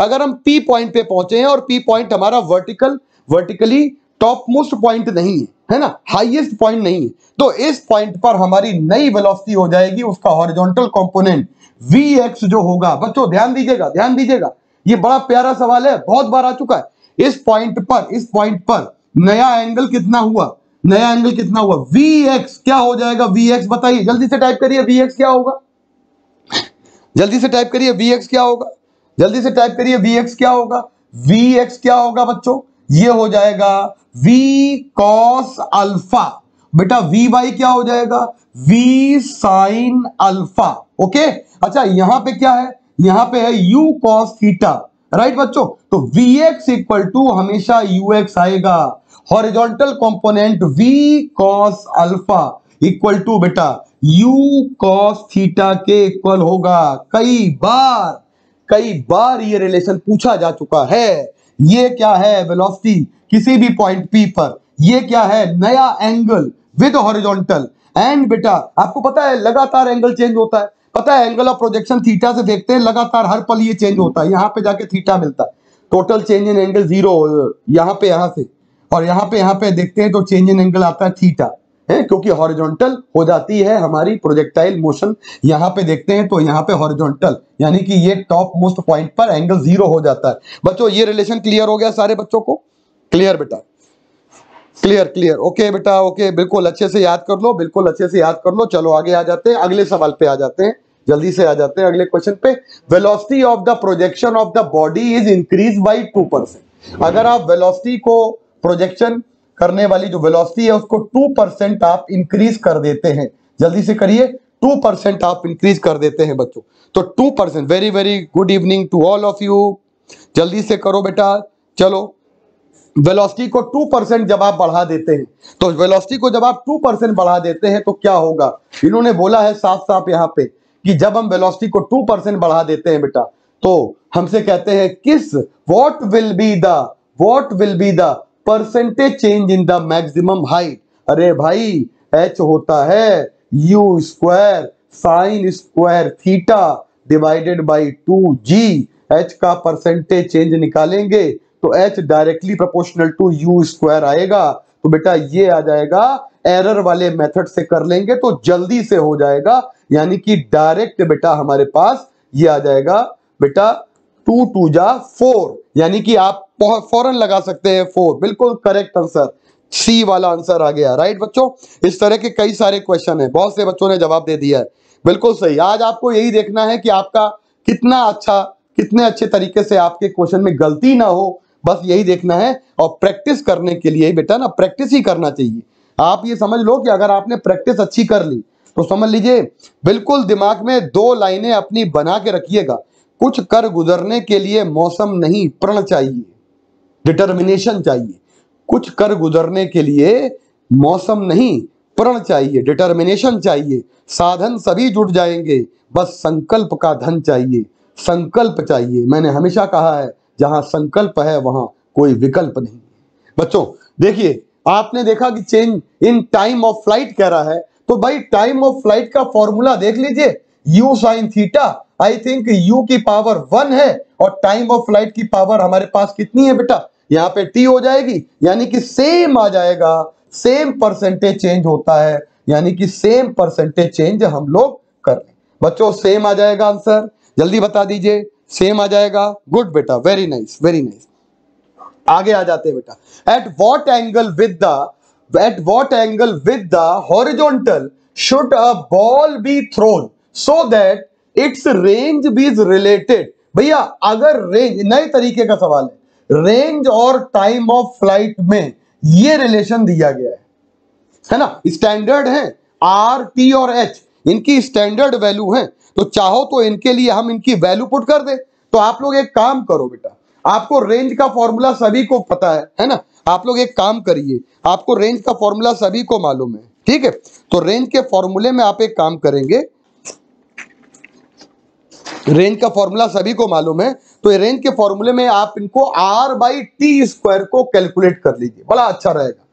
अगर हम पी पॉइंट पे पहुँचे हैं और पी पॉइंट हमारा vertical vertically top most point नहीं है है ना? हाईएस्ट पॉइंट नहीं है। तो इस पॉइंट पर हमारी नई वेलोसिटी हो जाएगी, उसका हॉरिजॉन्टल कंपोनेंट वी एक्स जो होगा, बच्चों, ध्यान दीजिएगा ध्यान दीजिएगा। ये बड़ा प्यारा सवाल है, बहुत बार आ चुका है। इस पॉइंट पर, इस पॉइंट पर नया एंगल कितना हुआ? नया एंगल कितना हुआ? वी एक्स क्या हो जाएगा? वी एक्स बताइए, जल्दी से टाइप करिए वी एक्स क्या होगा। जल्दी से टाइप करिए वी एक्स क्या होगा। जल्दी से टाइप करिए वी एक्स क्या होगा। वी एक्स क्या होगा, बच्चों? ये हो जाएगा v कॉस अल्फ़ा बेटा वी वाई क्या हो जाएगा? V साइन अल्फ़ा ओके अच्छा यहाँ पे क्या है? यहाँ पे है u कॉस थीटा राइट बच्चों? तो वी एक्स इक्वल टू हमेशा यू एक्स आएगा। Horizontal component v cos alpha equal to बेटा u कॉस थीटा के इक्वल होगा। कई बार कई बार ये रिलेशन पूछा जा चुका है। ये क्या है वेलोसिटी किसी भी पॉइंट पी पर। ये क्या है? नया एंगल विद हॉरिजॉन्टल एंड बेटा, आपको पता है, लगातार एंगल चेंज होता है। पता है एंगल ऑफ़ प्रोजेक्शन थीटा से देखते हैं, लगातार हर पल ये चेंज होता है। यहाँ पे जाके थीटा मिलता है। Total change in angle zero यहाँ पे, यहाँ से। और यहाँ पे यहाँ पे देखते हैं तो चेंज इन एंगल आता है थीटा है, क्योंकि हॉरिजॉन्टल हो जाती है हमारी प्रोजेक्टाइल मोशन यहाँ पे देखते हैं तो यहाँ पे हॉरिजॉन्टल यानी कि ये टॉप मोस्ट पॉइंट पर एंगल ज़ीरो हो जाता है। बच्चों, ये रिलेशन क्लियर हो गया सारे बच्चों को? क्लियर बेटा। क्लियर क्लियर ओके बेटा ओके बिल्कुल अच्छे से याद कर लो, बिल्कुल अच्छे से याद कर लो। चलो, आगे आ जाते हैं, अगले सवाल पे आ जाते हैं। जल्दी से आ जाते हैं अगले क्वेश्चन पे। Velocity of the projection of the body is increase by two percent अगर आप वेलोसिटी को प्रोजेक्शन करने वाली जो वेलोसिटी है, उसको टू परसेंट आप इंक्रीज कर देते हैं। जल्दी से करिए टू परसेंट आप इंक्रीज कर देते हैं बच्चों। तो two percent very very good evening to all of you जल्दी से करो बेटा, चलो। वेलोसिटी को टू परसेंट जब आप बढ़ा देते हैं तो वेलोसिटी को जब आप टू परसेंट बढ़ा देते हैं तो क्या होगा? इन्होंने बोला है साफ़ साफ़ यहाँ पे कि जब हम वेलोसिटी को टू परसेंट बढ़ा देते हैं बेटा तो हमसे कहते हैं, किस? What will be the what will be the percentage change in the maximum height. अरे भाई एच होता है u square sine square theta divided by two g H का परसेंटेज चेंज निकालेंगे तो H directly proportional to u square आएगा। तो बेटा ये आ जाएगा एरर वाले मेथड से कर लेंगे तो जल्दी से हो जाएगा। यानी कि डायरेक्ट बेटा हमारे पास ये आ जाएगा। बेटा टू टू जा फोर यानी कि आप फ़ौरन लगा सकते हैं फोर बिल्कुल करेक्ट आंसर सी वाला आंसर आ गया। राइट बच्चों? इस तरह के कई सारे क्वेश्चन है। बहुत से बच्चों ने जवाब दे दिया है। बिल्कुल सही। आज आपको यही देखना है कि आपका कितना अच्छा कितने अच्छे तरीके से आपके क्वेश्चन में गलती ना हो। बस यही देखना है और प्रैक्टिस करने के लिए बेटा ना प्रैक्टिस ही करना चाहिए। आप ये समझ लो कि अगर आपने प्रैक्टिस अच्छी कर ली तो समझ लीजिए, बिल्कुल दिमाग में दो लाइनें अपनी बना के रखिएगा। कुछ कर गुजरने के लिए मौसम नहीं, प्रण चाहिए डिटर्मिनेशन चाहिए। कुछ कर गुजरने के लिए मौसम नहीं, प्रण चाहिए डिटर्मिनेशन चाहिए। साधन सभी जुट जाएँगे, बस संकल्प का धन चाहिए। संकल्प चाहिए। मैंने हमेशा कहा है, जहाँ संकल्प है, वहाँ कोई विकल्प नहीं बच्चों, देखिए, आपने देखा कि change in time of flight कह रहा है तो भाई टाइम ऑफ़ फ़्लाइट का फॉर्मूला देख लीजिए। U sine theta I think u की पावर वन है और टाइम ऑफ़ फ़्लाइट की पावर हमारे पास कितनी है बेटा? यहाँ पे टी हो जाएगी, यानी कि सेम आ जाएगा सेम परसेंटेज चेंज होता है, यानी कि सेम परसेंटेज चेंज हम लोग कर लें बच्चों सेम आ जाएगा आंसर जल्दी बता दीजिए सेम आ जाएगा। गुड बेटा वेरी नाइस वेरी नाइस आगे आ जाते हैं बेटा। At what angle with the at what angle with the horizontal should a ball be thrown so that its range be is related भैया, अगर रेंज नए तरीके का सवाल है। रेंज और टाइम ऑफ़ फ़्लाइट में ये रिलेशन दिया गया है। है ना? स्टैंडर्ड है आर टी और एच इनकी स्टैंडर्ड वैल्यू है। तो चाहो तो इनके लिए हम इनकी वैल्यू पुट कर दे। तो आप लोग एक काम करो बेटा। आपको रेंज का फॉर्मूला सभी को पता है है ना? आप लोग एक काम करिए। आपको रेंज का फॉर्मूला सभी को मालूम है, ठीक है? तो रेंज के फॉर्मूले में आप एक काम करेंगे। रेंज का फॉर्मूला सभी को मालूम है तो रेंज के फॉर्मूले में आप इनको आर बाई टी स्क्वायर को कैलकुलेट कर लीजिए। बड़ा अच्छा रहेगा।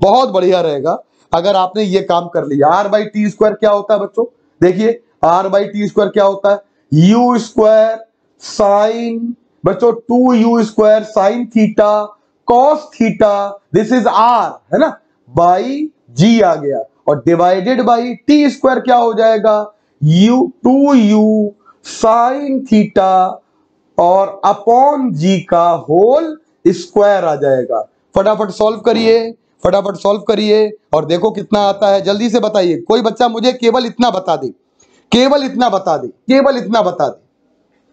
बहुत बढ़िया रहेगा। अगर आपने ये काम कर लिया आर बाई टी स्क्वायर क्या होता है बच्चों? देखिए आर बाई टी स्क्वायर क्या होता है? यू स्क्वायर साइन बच्चों two u square sine theta cos theta this is R है ना? बाई जी आ गया। और डिवाइडेड बाई टी स्क्वायर क्या हो जाएगा? U two u sine theta और अपॉन जी का होल स्क्वायर आ जाएगा। फटाफट सॉल्व करिए, फटाफट सॉल्व करिए और देखो कितना आता है। जल्दी से बताइए, कोई बच्चा मुझे केवल इतना बता दे, केवल इतना बता दे, केवल इतना बता दे।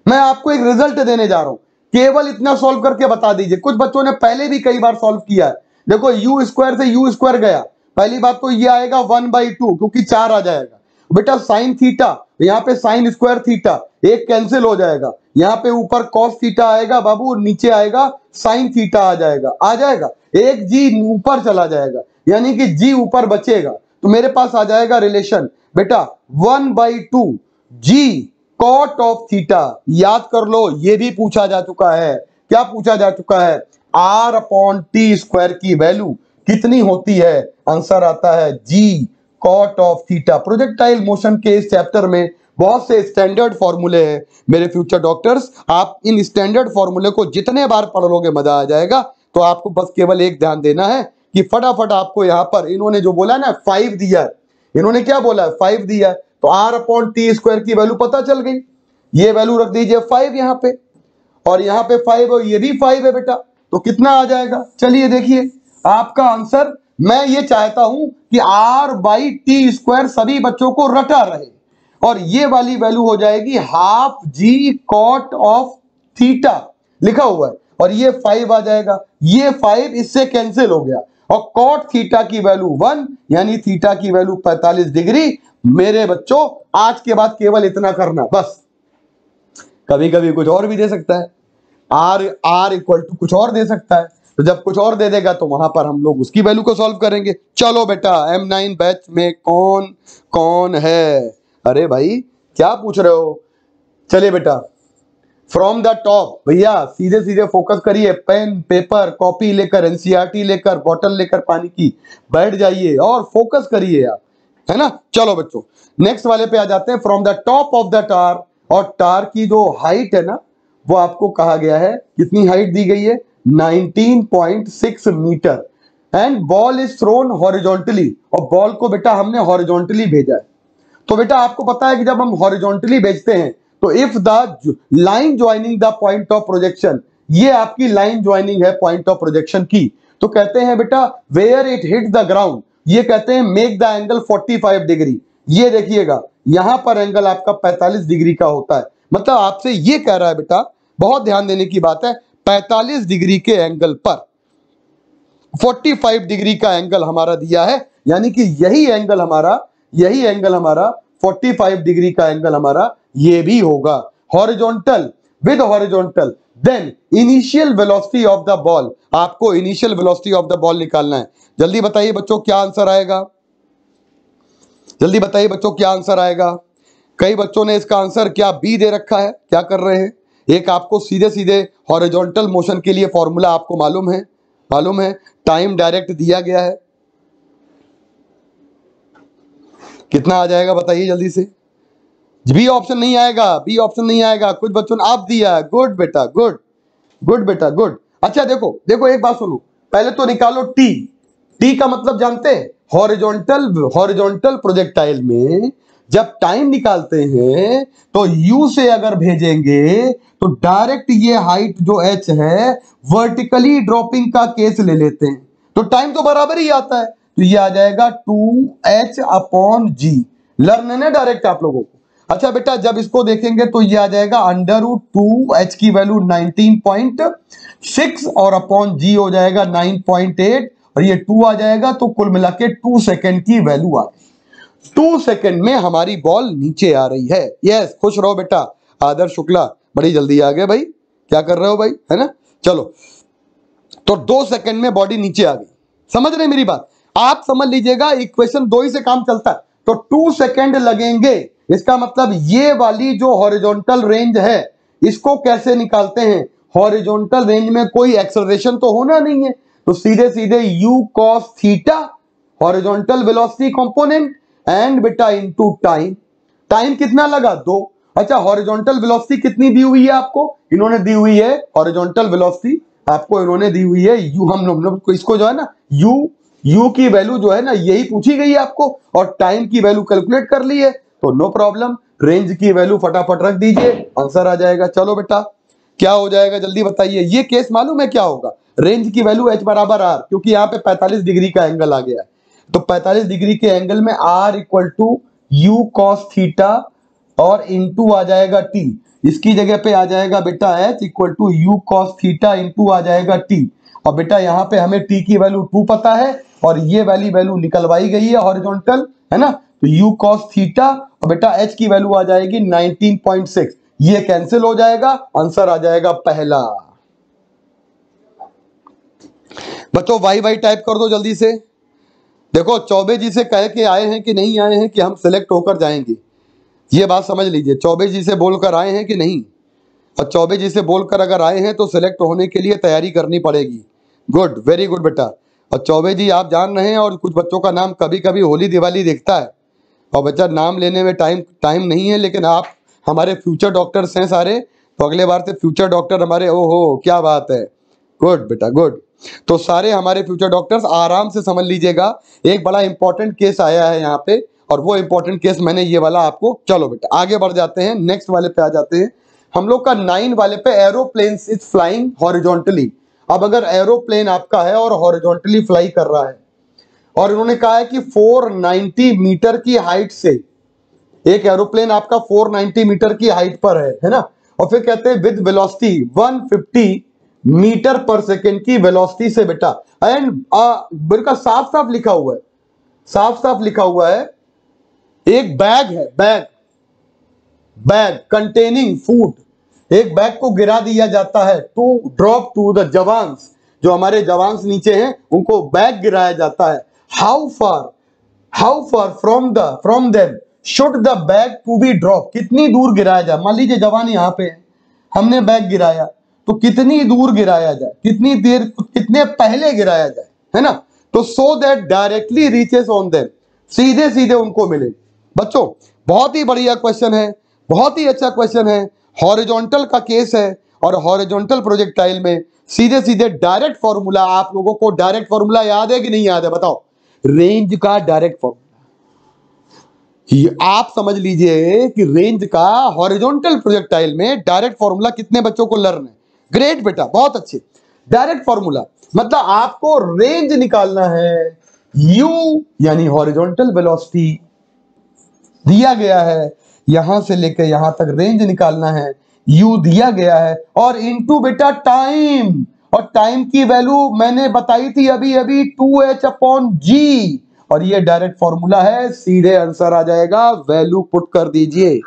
मैं आपको एक रिज़ल्ट देने जा रहा हूँ। केवल इतना सॉल्व करके बता दीजिए। कुछ बच्चों ने पहले भी कई बार सॉल्व किया है। देखो, यू स्क्वायर से यू स्क्वायर गया। पहली बात तो ये आएगा वन बाई टू, क्योंकि चार आ जाएगा। बेटा साइन थीटा यहाँ पे साइन स्क्वायर थीटा, एक कैंसिल हो जाएगा। यहाँ पे ऊपर कॉस थीटा आएगा बाबू, नीचे आएगा साइन थीटा आ जाएगा। आ जाएगा। एक जी ऊपर चला जाएगा, यानी कि जी ऊपर बचेगा। तो मेरे पास आ जाएगा रिलेशन बेटा one by two g cot of theta याद कर लो, ये भी पूछा जा चुका है। क्या पूछा जा चुका है? आर अपॉन टी स्क्वायर की वैल्यू कितनी होती है? आंसर आता है g cot of theta projectile motion के इस चैप्टर में बहुत से स्टैंडर्ड फॉर्मूले हैं। मेरे फ्यूचर डॉक्टर्स आप इन स्टैंडर्ड फॉर्मूले को जितने बार पढ़ लोगे, मज़ा आ जाएगा। तो आपको बस केवल एक ध्यान देना है कि फटाफट आपको यहाँ पर इन्होंने जो बोला ना फाइव दिया इन्होंने क्या बोला फाइव दिया तो आर अपॉन टी स्क्वायर की वैल्यू पता चल गई। ये वैल्यू रख दीजिए फाइव यहाँ पे। और यहाँ पे फाइव और ये भी फाइव है बेटा। तो कितना आ जाएगा? चलिए देखिए। आपका आंसर मैं ये चाहता हूँ कि आर बाई टी स्क्वायर सभी बच्चों को रटा रहे और ये वाली वैल्यू हो जाएगी half g cot of theta लिखा हुआ है। और ये फाइव आ जाएगा। ये फाइव इससे कैंसिल हो गया। और कॉट थीटा की वैल्यू वन यानी थीटा की वैल्यू 45 डिग्री मेरे बच्चों, आज के बाद केवल इतना करना, बस। कभी कभी कुछ और भी दे सकता है। आर आर इक्वल टू कुछ और दे सकता है। तो जब कुछ और दे देगा तो वहाँ पर हम लोग उसकी वैल्यू को सॉल्व करेंगे। चलो बेटा एम नाइन बैच में कौन कौन है? अरे भाई, क्या पूछ रहे हो? चलिए बेटा फ्रॉम द टॉप भैया, सीधे सीधे फोकस करिए। पेन पेपर कॉपी लेकर एनसीआरटी लेकर बॉटल लेकर, पानी की। बैठ जाइए और फोकस करिए आप, है ना? चलो बच्चों नेक्स्ट वाले पे आ जाते हैं। From the top of the tower और टार की जो हाइट है ना, वो आपको कहा गया है, कितनी हाइट दी गई है? 19.6 metre. And ball is thrown horizontally और बॉल को बेटा हमने हॉरिजॉन्टली भेजा है। तो बेटा आपको पता है कि जब हम हॉरिजॉन्टली भेजते हैं तो if the line joining the point of projection ये आपकी लाइन ज्वाइनिंग है पॉइंट ऑफ़ प्रोजेक्शन की। तो कहते हैं बेटा where it hit the ground ये कहते हैं मेक द एंगल 45 डिग्री ये देखिएगा, यहाँ पर एंगल आपका 45 डिग्री का होता है। मतलब आपसे ये कह रहा है बेटा, बहुत ध्यान देने की बात है 45 डिग्री के एंगल पर 45 डिग्री का एंगल हमारा दिया है, यानी कि यही एंगल हमारा, यही एंगल हमारा 45 डिग्री का एंगल हमारा, ये भी होगा। Horizontal, with horizontal, then initial velocity of the ball. आपको initial velocity of the ball निकालना है। जल्दी बताइए बच्चों, क्या आंसर आएगा? जल्दी बताइए बच्चों, क्या आंसर आएगा? कई बच्चों ने इसका आंसर क्या बी दे रखा है? क्या कर रहे हैं? एक आपको सीधे सीधे हॉरिजॉन्टल मोशन के लिए फॉर्मूला आपको मालूम है मालूम है टाइम डायरेक्ट दिया गया है। कितना आ जाएगा बताइए जल्दी से। बी ऑप्शन नहीं आएगा बी ऑप्शन नहीं आएगा। कुछ बच्चों ने आप दिया है। गुड बेटा गुड गुड बेटा गुड अच्छा देखो देखो, एक बात सुनो। पहले तो निकालो टी टी का मतलब जानते हैं? हॉरिजॉन्टल हॉरिजॉन्टल प्रोजेक्टाइल में जब टाइम निकालते हैं तो यू से अगर भेजेंगे तो डायरेक्ट ये हाइट जो एच है वर्टिकली ड्रॉपिंग का केस ले लेते हैं। तो टाइम तो बराबर ही आता है। तो ये आ जाएगा two H upon g learn है ना डायरेक्ट आप लोगों को? अच्छा बेटा, जब इसको देखेंगे तो ये आ जाएगा अंडर रूट टू एच की वैल्यू 19.6 और अपॉन जी हो जाएगा 9.8 और ये टू आ जाएगा तो कुल मिला के टू सेकेंड की वैल्यू आ गई। टू सेकेंड में हमारी बॉल नीचे आ रही है। यस खुश रहो बेटा। आदर शुक्ला, बड़ी जल्दी आ गए भाई। क्या कर रहे हो भाई? है ना? चलो। तो दो सेकंड में बॉडी नीचे आ गई। समझ रहे मेरी बात? आप समझ लीजिएगा, इक्वेशन दो ही से काम चलता है। तो टू सेकेंड लगेंगे। इसका मतलब ये वाली जो हॉरिजॉन्टल रेंज है, इसको कैसे निकालते हैं? हॉरिजॉन्टल रेंज में कोई एक्सलरेशन तो होना नहीं है। तो सीधे सीधे u cos theta horizontal velocity component and बेटा इनटू टाइम। टाइम कितना लगा? दो। अच्छा हॉरिजॉन्टल वेलोसिटी कितनी दी हुई है आपको? इन्होंने दी हुई है हॉरिजॉन्टल वेलोसिटी। आपको इन्होंने दी हुई है यू। हम लोग इसको जो है ना, यू। यू की वैल्यू जो है ना, यही पूछी गई है आपको और टाइम की वैल्यू कैलकुलेट कर ली है। तो नो प्रॉब्लम, रेंज की वैल्यू फटाफट रख दीजिए। आंसर आ जाएगा। चलो बेटा, क्या हो जाएगा? जल्दी बताइए। ये केस मालूम है क्या होगा? रेंज की वैल्यू एच बराबर आर क्योंकि यहाँ पे 45 डिग्री का एंगल आ गया है। तो 45 डिग्री के एंगल में R equal to u cos theta और इंटू आ जाएगा टी इसकी जगह पे आ जाएगा बेटा H equal to u cos theta into आ जाएगा टी और बेटा यहाँ पे हमें टी की वैल्यू टू पता है और ये वाली वैल्यू निकलवाई गई है हॉरिजॉन्टल है ना? तो यू कॉस थीटा और बेटा एच की वैल्यू आ जाएगी 19.6 ये कैंसिल हो जाएगा आंसर आ जाएगा पहला। बच्चों वाई वाई टाइप कर दो जल्दी से। देखो, चौबे जी से कह के आए हैं कि नहीं आए हैं कि हम सिलेक्ट होकर जाएँगे। ये बात समझ लीजिए, चौबे जी से बोलकर आए हैं कि नहीं? और चौबे जी से बोलकर अगर आए हैं तो सिलेक्ट होने के लिए तैयारी करनी पड़ेगी। गुड वेरी गुड बेटा। और चौबे जी, आप जान रहे हैं और कुछ बच्चों का नाम कभी कभी होली दिवाली देखता है। और बच्चा नाम लेने में टाइम टाइम नहीं है, लेकिन आप हमारे फ्यूचर डॉक्टर्स हैं सारे तो अगले बार से फ्यूचर डॉक्टर हमारे ओ हो क्या बात है। गुड बेटा गुड तो सारे हमारे फ्यूचर डॉक्टर्स आराम से समझ लीजिएगा। एक बड़ा इंपॉर्टेंट केस आया है यहाँ पे, और वो इंपॉर्टेंट केस मैंने ये वाला आपको, चलो बेटा, आगे बढ़ जाते हैं नेक्स्ट वाले पे आ जाते हैं। हम लोग का नाइन वाले पे एरोप्लेन इज़ फ्लाइंग हॉरिजॉन्टली अब अगर एरोप्लेन आपका है और हॉरिजॉन्टली फ्लाई कर रहा है, और उन्होंने कहा है कि 490 मीटर की हाइट से, एक एरोप्लेन आपका 490 मीटर की हाइट पर है है ना? और फिर कहते हैं with velocity 150 metre per second की वेलोसिटी से, बेटा। एंड बिल्कुल साफ़ साफ़ लिखा हुआ है। साफ़ साफ़ लिखा हुआ है। एक बैग है, बैग। बैग कंटेनिंग फ़ूड एक बैग को गिरा दिया जाता है। To drop to the jawans. जो हमारे जवान्स नीचे हैं, उनको बैग गिराया जाता है। How far how far from the from them should the bag to be drop कितनी दूर गिराया जाए? मान लीजिए जवान यहाँ पे हमने बैग गिराया। तो कितनी दूर गिराया जाए, कितनी देर, कितने पहले गिराया जाए, है ना? तो so that directly reaches on them सीधे सीधे उनको मिले बच्चों, बहुत ही बढ़िया क्वेश्चन है, बहुत ही अच्छा क्वेश्चन है। हॉरिजॉन्टल का केस है और हॉरिजॉन्टल प्रोजेक्टाइल में सीधे सीधे डायरेक्ट फॉर्मूला आप लोगों को डायरेक्ट फॉर्मूला याद है कि नहीं याद है? बताओ। रेंज का डायरेक्ट फॉर्मूला आप समझ लीजिए कि रेंज का हॉरिजॉन्टल प्रोजेक्टाइल में डायरेक्ट फॉर्मूला कितने बच्चों को लर्न है? ग्रेट बेटा, बहुत अच्छे। डायरेक्ट फॉर्मूला मतलब आपको रेंज निकालना है। यू यानी हॉरिजॉन्टल वेलोसिटी दिया गया है। यहाँ से लेकर यहाँ तक रेंज निकालना है। यू दिया गया है। और इनटू बेटा टाइम और टाइम की वैल्यू मैंने बताई थी अभी अभी टू एच अपॉन जी और ये डायरेक्ट फॉर्मूला है। सीधे आंसर आ जाएगा। वैल्यू पुट कर दीजिए।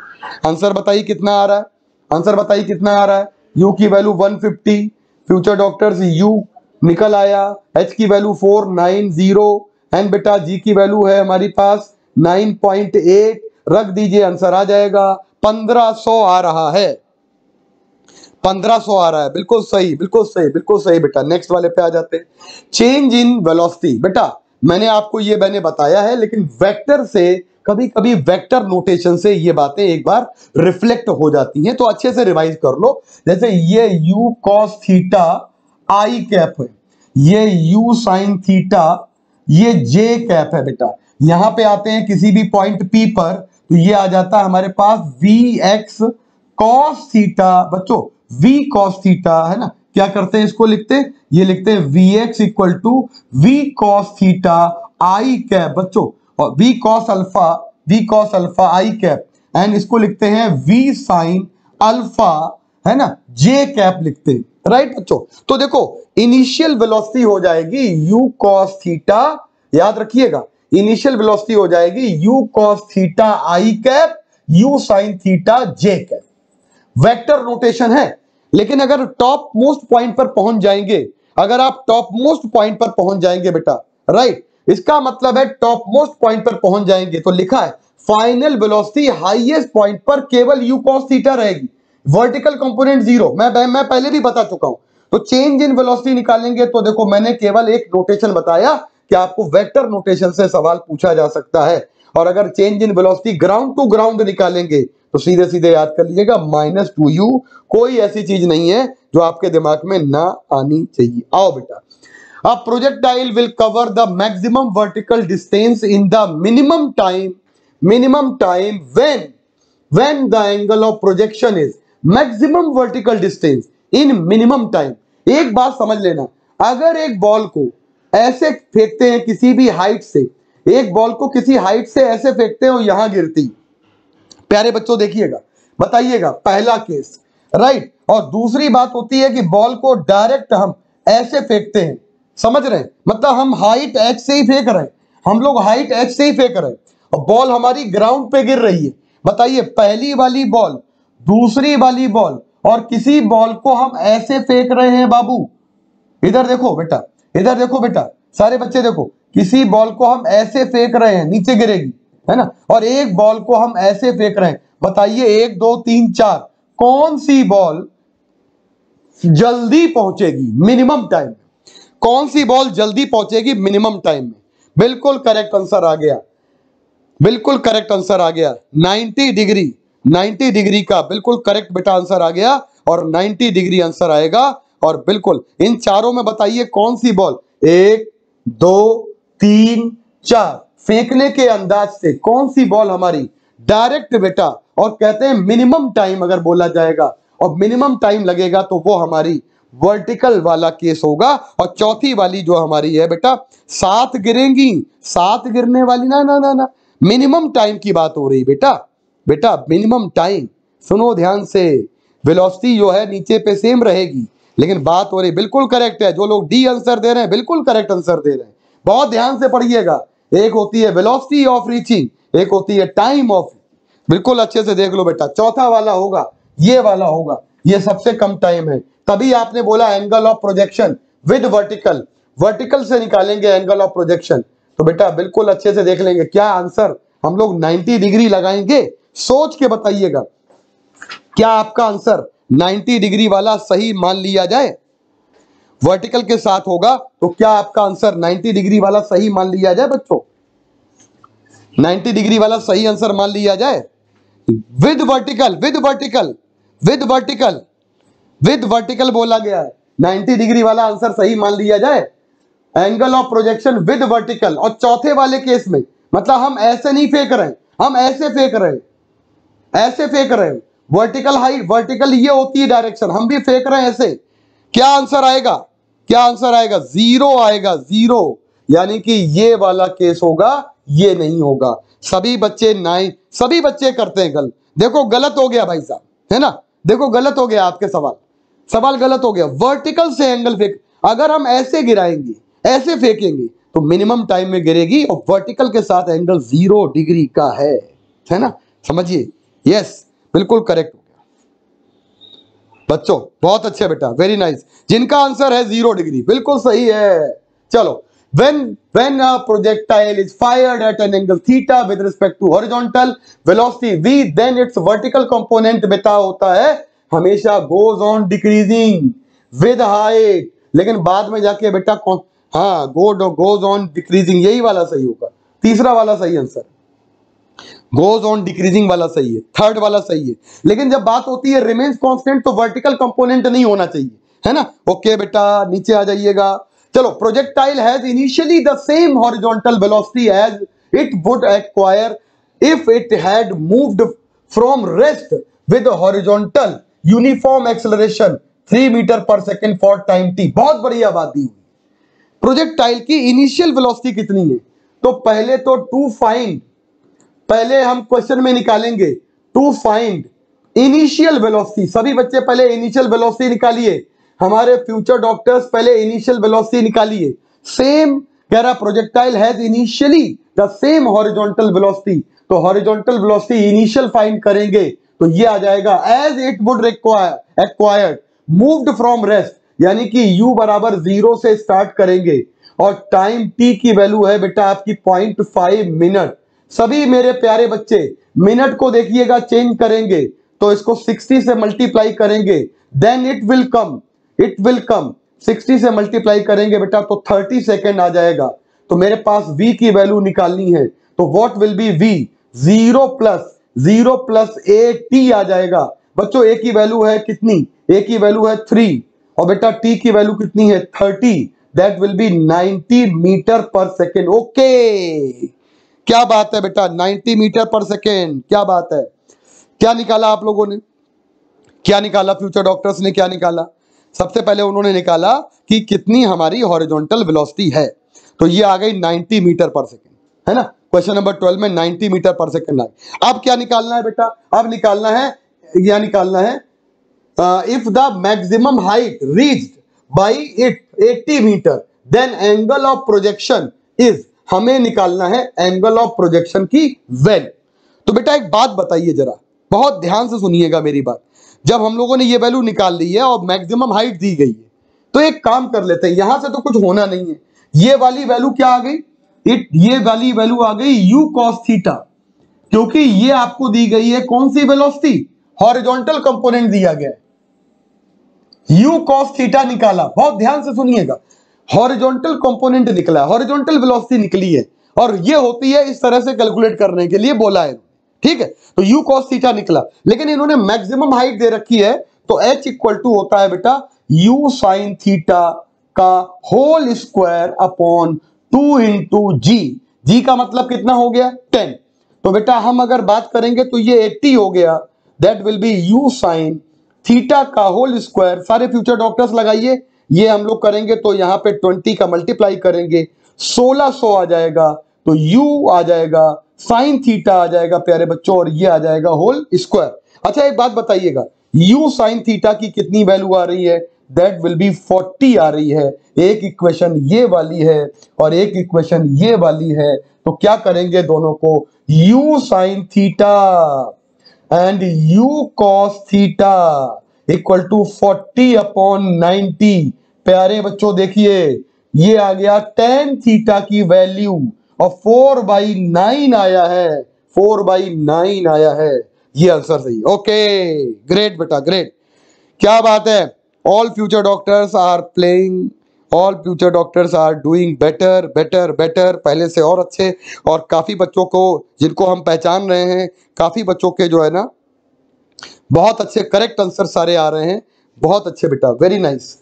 आंसर बताइए कितना आ रहा है? आंसर बताइए कितना आ रहा है? यू की वैल्यू 150 फ्यूचर डॉक्टर्स यू निकल आया। एच की वैल्यू 490 एंड बेटा जी की वैल्यू है हमारी पास 9.8 रख दीजिए आंसर आ जाएगा। 1500 आ रहा है। 1500 आ रहा है। बिल्कुल सही बिल्कुल सही बिल्कुल सही बेटा। नेक्स्ट वाले पे आ जाते हैं। चेंज इन वेलोसिटी बेटा, मैंने आपको ये मैंने बताया है, लेकिन वेक्टर से कभी कभी वेक्टर नोटेशन से ये बातें एक बार रिफ्लेक्ट हो जाती हैं तो अच्छे से रिवाइज कर लो। जैसे ये u cos theta i cap है, ये u साइन थीटा ये j कैप है बेटा। यहाँ पे आते हैं किसी भी पॉइंट P पर तो ये आ जाता है हमारे पास एक्स कॉस थीटा बच्चों, v cos थीटा है ना। क्या करते हैं इसको लिखते ये लिखते हैं v x equal to v cos theta i cap बच्चों और v cos alpha v cos alpha i cap and इसको लिखते हैं वी साइन अल्फ़ा है ना? जे कैप लिखते हैं। राइट बच्चों? तो देखो इनिशियल वेलोसिटी हो जाएगी यू कॉस थीटा याद रखिएगा। इनिशियल वेलोसिटी हो जाएगी u cos theta i cap u sine theta j cap vector notation है। लेकिन अगर टॉप मोस्ट पॉइंट पर पहुँच जाएँगे, अगर आप टॉप मोस्ट पॉइंट पर पहुँच जाएँगे बेटा राइट इसका मतलब है टॉप मोस्ट पॉइंट पर पहुँच जाएँगे। तो लिखा है फाइनल वेलोसिटी हाईएस्ट पॉइंट पर केवल यू कॉस थीटा रहेगी। वर्टिकल कंपोनेंट ज़ीरो मैं मैं पहले भी बता चुका हूँ। तो चेंज इन वेलोसिटी निकालेंगे तो देखो, मैंने केवल एक नोटेशन बताया कि आपको वेक्टर नोटेशन से सवाल पूछा जा सकता है। और अगर change in velocity ground to ground निकालेंगे तो सीधे सीधे याद कर लीजिएगा माइनस टू यू कोई ऐसी चीज़ नहीं है जो आपके दिमाग में ना आनी चाहिए। आओ बेटा A projectile will cover the maximum vertical distance in the minimum time, minimum time when, when the angle of projection is maximum vertical distance in minimum time. एक बात समझ लेना अगर एक बॉल को ऐसे फेंकते हैं किसी भी हाइट से एक बॉल को किसी हाइट से ऐसे फेंकते हैं और यहाँ गिरती प्यारे बच्चों देखिएगा बताइएगा पहला केस राइट और दूसरी बात होती है कि बॉल को डायरेक्ट हम ऐसे फेंकते हैं समझ रहे? मतलब हम हाइट एच से ही फेंक रहे। हम लोग हाइट एच से ही फेंक रहे। और बॉल हमारी ग्राउंड पे गिर रही है। बताइए, पहली वाली बॉल दूसरी वाली बॉल और किसी बॉल को हम ऐसे फेंक रहे हैं बाबू? इधर देखो बेटा, इधर देखो बेटा। सारे बच्चे देखो, किसी बॉल को हम ऐसे फेंक रहे हैं, नीचे गिरेगी, है ना? और एक बॉल को हम ऐसे फेंक रहे हैं। बताइए, एक, दो, तीन, चार, कौन सी बॉल जल्दी पहुंचेगी? मिनिमम टाइम कौन सी बॉल जल्दी पहुंचेगी मिनिमम टाइम में? बिल्कुल करेक्ट आंसर आ गया। बिल्कुल करेक्ट आंसर आ गया। 90 डिग्री 90 डिग्री का बिल्कुल करेक्ट बेटा आंसर आ गया और 90 डिग्री आंसर आएगा और बिल्कुल। इन चारों में बताइए कौन सी बॉल एक, दो, तीन, चार। फेंकने के अंदाज से कौन सी बॉल हमारी डायरेक्ट बेटा? और कहते हैं मिनिमम टाइम अगर बोला जाएगा और मिनिमम टाइम लगेगा तो वो हमारी वर्टिकल वाला केस होगा। और चौथी वाली जो हमारी है, बेटा, सात गिरेंगी। सात गिरने वाली, ना ना ना ना। मिनिमम टाइम की बात हो रही, बेटा। बेटा मिनिमम टाइम सुनो ध्यान से। वेलोसिटी जो है, नीचे पे सेम रहेगी। लेकिन बात हो रही, बिल्कुल करेक्ट है। जो लोग डी आंसर दे रहे हैं, बिल्कुल करेक्ट आंसर दे रहे हैं। बहुत ध्यान से पढ़िएगा। एक होती है वेलोसिटी ऑफ़ रीचिंग एक होती है टाइम ऑफ़ बिल्कुल अच्छे से देख लो बेटा। चौथा वाला होगा। ये वाला होगा। ये सबसे कम टाइम है। तभी आपने बोला angle of projection with vertical vertical से निकालेंगे एंगल ऑफ़ प्रोजेक्शन तो बेटा बिल्कुल अच्छे से देख लेंगे, क्या आंसर हम लोग 90 डिग्री लगाएँगे? सोच के बताइएगा। क्या आपका आंसर 90 डिग्री वाला सही मान लिया जाए? वर्टिकल के साथ होगा तो क्या आपका आंसर 90 डिग्री वाला सही मान लिया जाए बच्चों? 90 डिग्री वाला सही आंसर मान लिया जाए? With vertical with vertical with vertical with vertical बोला गया है। 90 डिग्री वाला आंसर सही मान लिया जाए। Angle of projection with vertical. और चौथे वाले केस में मतलब हम ऐसे नहीं फेंक रहे हम ऐसे फेंक रहे ऐसे फेंक रहे वर्टिकल हाइट, वर्टिकल ये होती है डायरेक्शन। हम भी फेंक रहे हैं ऐसे। क्या आंसर आएगा? क्या आंसर आएगा? ज़ीरो आएगा, ज़ीरो। यानी कि ये वाला केस होगा, ये नहीं होगा। सभी बच्चे नाइन, सभी बच्चे करते हैं गलत। देखो, गलत हो गया भाई साहब, है ना? देखो, गलत हो गया आपके सवाल। सवाल गलत हो गया। वर्टिकल से एंगल फेंक अगर हम ऐसे गिराएँगे, ऐसे फेंकेंगे तो मिनिमम टाइम में गिरेगी और वर्टिकल के साथ एंगल ज़ीरो डिग्री का है। है ना? समझिए? यस बिल्कुल करेक्ट हो गया। बच्चों, बहुत अच्छे बेटा वेरी नाइस जिनका आंसर है ज़ीरो डिग्री बिल्कुल सही है। चलो, when when a projectile is fired at an angle theta with respect to horizontal velocity v then its vertical component बेटा होता है। हमेशा goes on decreasing with height लेकिन बाद में जाके बेटा कौन? हाँ गो गोज ऑन डिक्रीजिंग यही वाला सही होगा। तीसरा वाला सही आंसर गोज ऑन डिक्रीजिंग वाला सही है। थर्ड वाला सही है। लेकिन जब बात होती है रिमेन्स कांस्टेंट तो वर्टिकल कंपोनेंट नहीं होना चाहिए। है ना? ओके okay, बेटा नीचे आ जाइएगा। चलो projectile has initially the same horizontal velocity as it would acquire if it had moved from rest with horizontal uniform acceleration three metre per second for time t बहुत बढ़िया बात दी हुई। प्रोजेक्टाइल की इनिशियल वेलोसिटी कितनी है? तो पहले तो टू फाइंड पहले हम क्वेश्चन में निकालेंगे टू फाइंड इनिशियल वेलोसिटी सभी बच्चे पहले इनिशियल वेलोसिटी निकालिए। हमारे फ्यूचर डॉक्टर्स पहले इनिशियल वेलोसिटी निकालिए। सेम कह रहा projectile has initially the same horizontal velocity तो हॉरिजॉन्टल वेलोसिटी इनिशियल फाइंड करेंगे। तो ये आ जाएगा as it would require acquired moved from rest यानी कि u बराबर ज़ीरो से स्टार्ट करेंगे। और टाइम t की वैल्यू है बेटा आपकी पॉइंट फाइव मिनट सभी मेरे प्यारे बच्चे मिनट को देखिएगा चेंज करेंगे। तो इसको 60 से मल्टीप्लाई करेंगे। Then it will come it will come 60 से मल्टीप्लाई करेंगे बेटा तो 30 सेकेंड आ जाएगा। तो मेरे पास v की वैल्यू निकालनी है। तो what will be v? Zero plus zero plus a t आ जाएगा। बच्चों ए की वैल्यू है कितनी? ए की वैल्यू है थ्री और बेटा टी की वैल्यू कितनी है? Thirty that will be ninety metre per second okay क्या बात है बेटा? नाइनटी मीटर पर सेकेंड क्या बात है? क्या निकाला आप लोगों ने? क्या निकाला फ्यूचर डॉक्टर्स ने? क्या निकाला? सबसे पहले उन्होंने निकाला कि कितनी हमारी हॉरिजॉन्टल वेलोसिटी है। तो ये आ गई 90 मीटर पर सेकेंड है ना? क्वेश्चन नंबर 12 में 90 मीटर पर सेकेंड आ अब क्या निकालना है बेटा? अब निकालना है क्या निकालना है if the maximum height reached by it 80 metre then angle of projection is हमें निकालना है एंगल ऑफ़ प्रोजेक्शन की वैल्यू तो बेटा एक बात बताइए जरा, बहुत ध्यान से सुनिएगा मेरी बात। जब हम लोगों ने ये वैल्यू निकाल ली है और मैक्सिमम हाइट दी गई है तो एक काम कर लेते हैं, यहाँ से तो कुछ होना नहीं है। ये वाली वैल्यू क्या आ गई? इट ये वाली वैल्यू आ गई यू कॉस थीटा क्योंकि ये आपको दी गई है कौन सी वेलोसिटी हॉरिजॉन्टल कंपोनेंट दिया गया है। यू कॉस थीटा निकाला। बहुत ध्यान से सुनिएगा। हॉरिजॉन्टल कंपोनेंट निकला है। हॉरिजॉन्टल वेलोसिटी निकली है। और ये होती है इस तरह से कैलकुलेट करने के लिए बोला है। ठीक है? तो यू कॉस थीटा निकला। लेकिन इन्होंने मैक्सिमम हाइट दे रखी है। तो एच इक्वल टू होता है बेटा यू साइन थीटा का whole square upon two into g g का मतलब कितना हो गया? टेन. तो बेटा हम अगर बात करेंगे तो ये एट्टी हो गया। That will be u sine theta का होल स्क्वायर सारे फ्यूचर डॉक्टर्स लगाइए। ये हम लोग करेंगे तो यहाँ पे ट्वेंटी का मल्टीप्लाई करेंगे। सोलह सो आ जाएगा। तो u आ जाएगा। साइन थीटा आ जाएगा, प्यारे बच्चों, और ये आ जाएगा होल स्क्वायर अच्छा एक बात बताइएगा। u साइन थीटा की कितनी वैल्यू आ रही है? दैट विल बी 40 आ रही है। एक इक्वेशन ये वाली है और एक इक्वेशन ये वाली है। तो क्या करेंगे दोनों को? U sine theta and u cos theta equal to 40 upon 90 प्यारे बच्चों, देखिए, ये आ गया टेन थीटा की वैल्यू और फोर बाई नाइन आया है। फोर बाई नाइन आया है। ये आंसर सही ओके ग्रेट बेटा ग्रेट क्या बात है? All future doctors are playing all future doctors are doing better better better पहले से और अच्छे और काफ़ी बच्चों को जिनको हम पहचान रहे हैं, काफ़ी बच्चों के जो है ना, बहुत अच्छे करेक्ट आंसर सारे आ रहे हैं। बहुत अच्छे बेटा very nice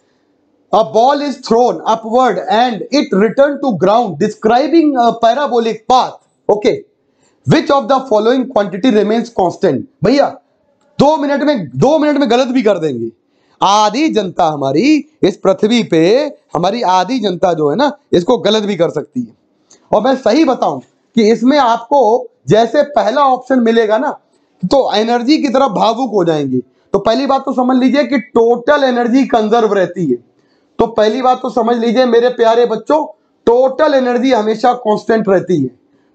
a ball is thrown upward and it return to ground describing parabolic path okay which of the following following remains constant भैया, दो मिनट में, दो मिनट में गलत भी कर देंगे। आधी जनता हमारी इस पृथ्वी पे, हमारी आधी जनता जो है ना, इसको गलत भी कर सकती है। और मैं सही बताऊँ कि इसमें आपको जैसे पहला ऑप्शन मिलेगा ना तो एनर्जी की तरफ़ भावुक हो जाएँगे। तो पहली बात तो समझ लीजिए कि टोटल एनर्जी कंजर्व रहती है। तो पहली बात तो समझ लीजिए मेरे प्यारे बच्चों टोटल एनर्जी हमेशा कांस्टेंट रहती है।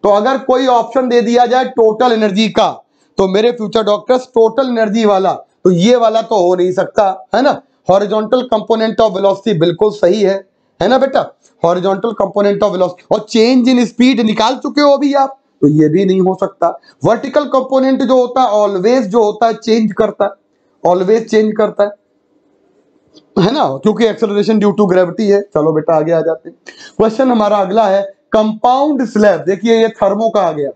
तो अगर कोई ऑप्शन दे दिया जाए टोटल एनर्जी का तो मेरे फ्यूचर डॉक्टर्स टोटल एनर्जी वाला तो ये वाला तो हो नहीं सकता, है ना? हॉरिजॉन्टल कंपोनेंट ऑफ़ वेलोसिटी बिल्कुल सही है है ना बेटा? हॉरिजॉन्टल कंपोनेंट ऑफ़ वेलोसिटी और चेंज इन स्पीड निकाल चुके हो अभी आप तो ये भी नहीं हो सकता। वर्टिकल कंपोनेंट जो होता है ऑलवेज जो होता है चेंज करता है ऑलवेज चेंज करता है है ना? क्योंकि एक्सेलरेशन ड्यू टू ग्रेविटी है। चलो बेटा, आगे आ जाते क्वेश्चन हमारा अगला है कंपाउंड स्लैब देखिए ये थर्मो का आ गया।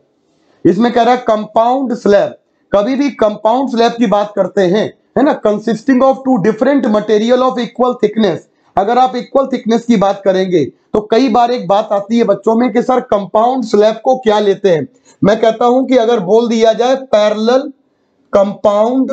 इसमें कह रहा है कंपाउंड स्लैब कभी भी कंपाउंड स्लैब की बात करते हैं, है ना? Consisting of two different material of equal thickness अगर आप इक्वल थिकनेस की बात करेंगे तो कई बार एक बात आती है बच्चों में कि, सर कंपाउंड स्लैब को क्या लेते हैं? मैं कहता हूँ कि अगर बोल दिया जाए parallel compound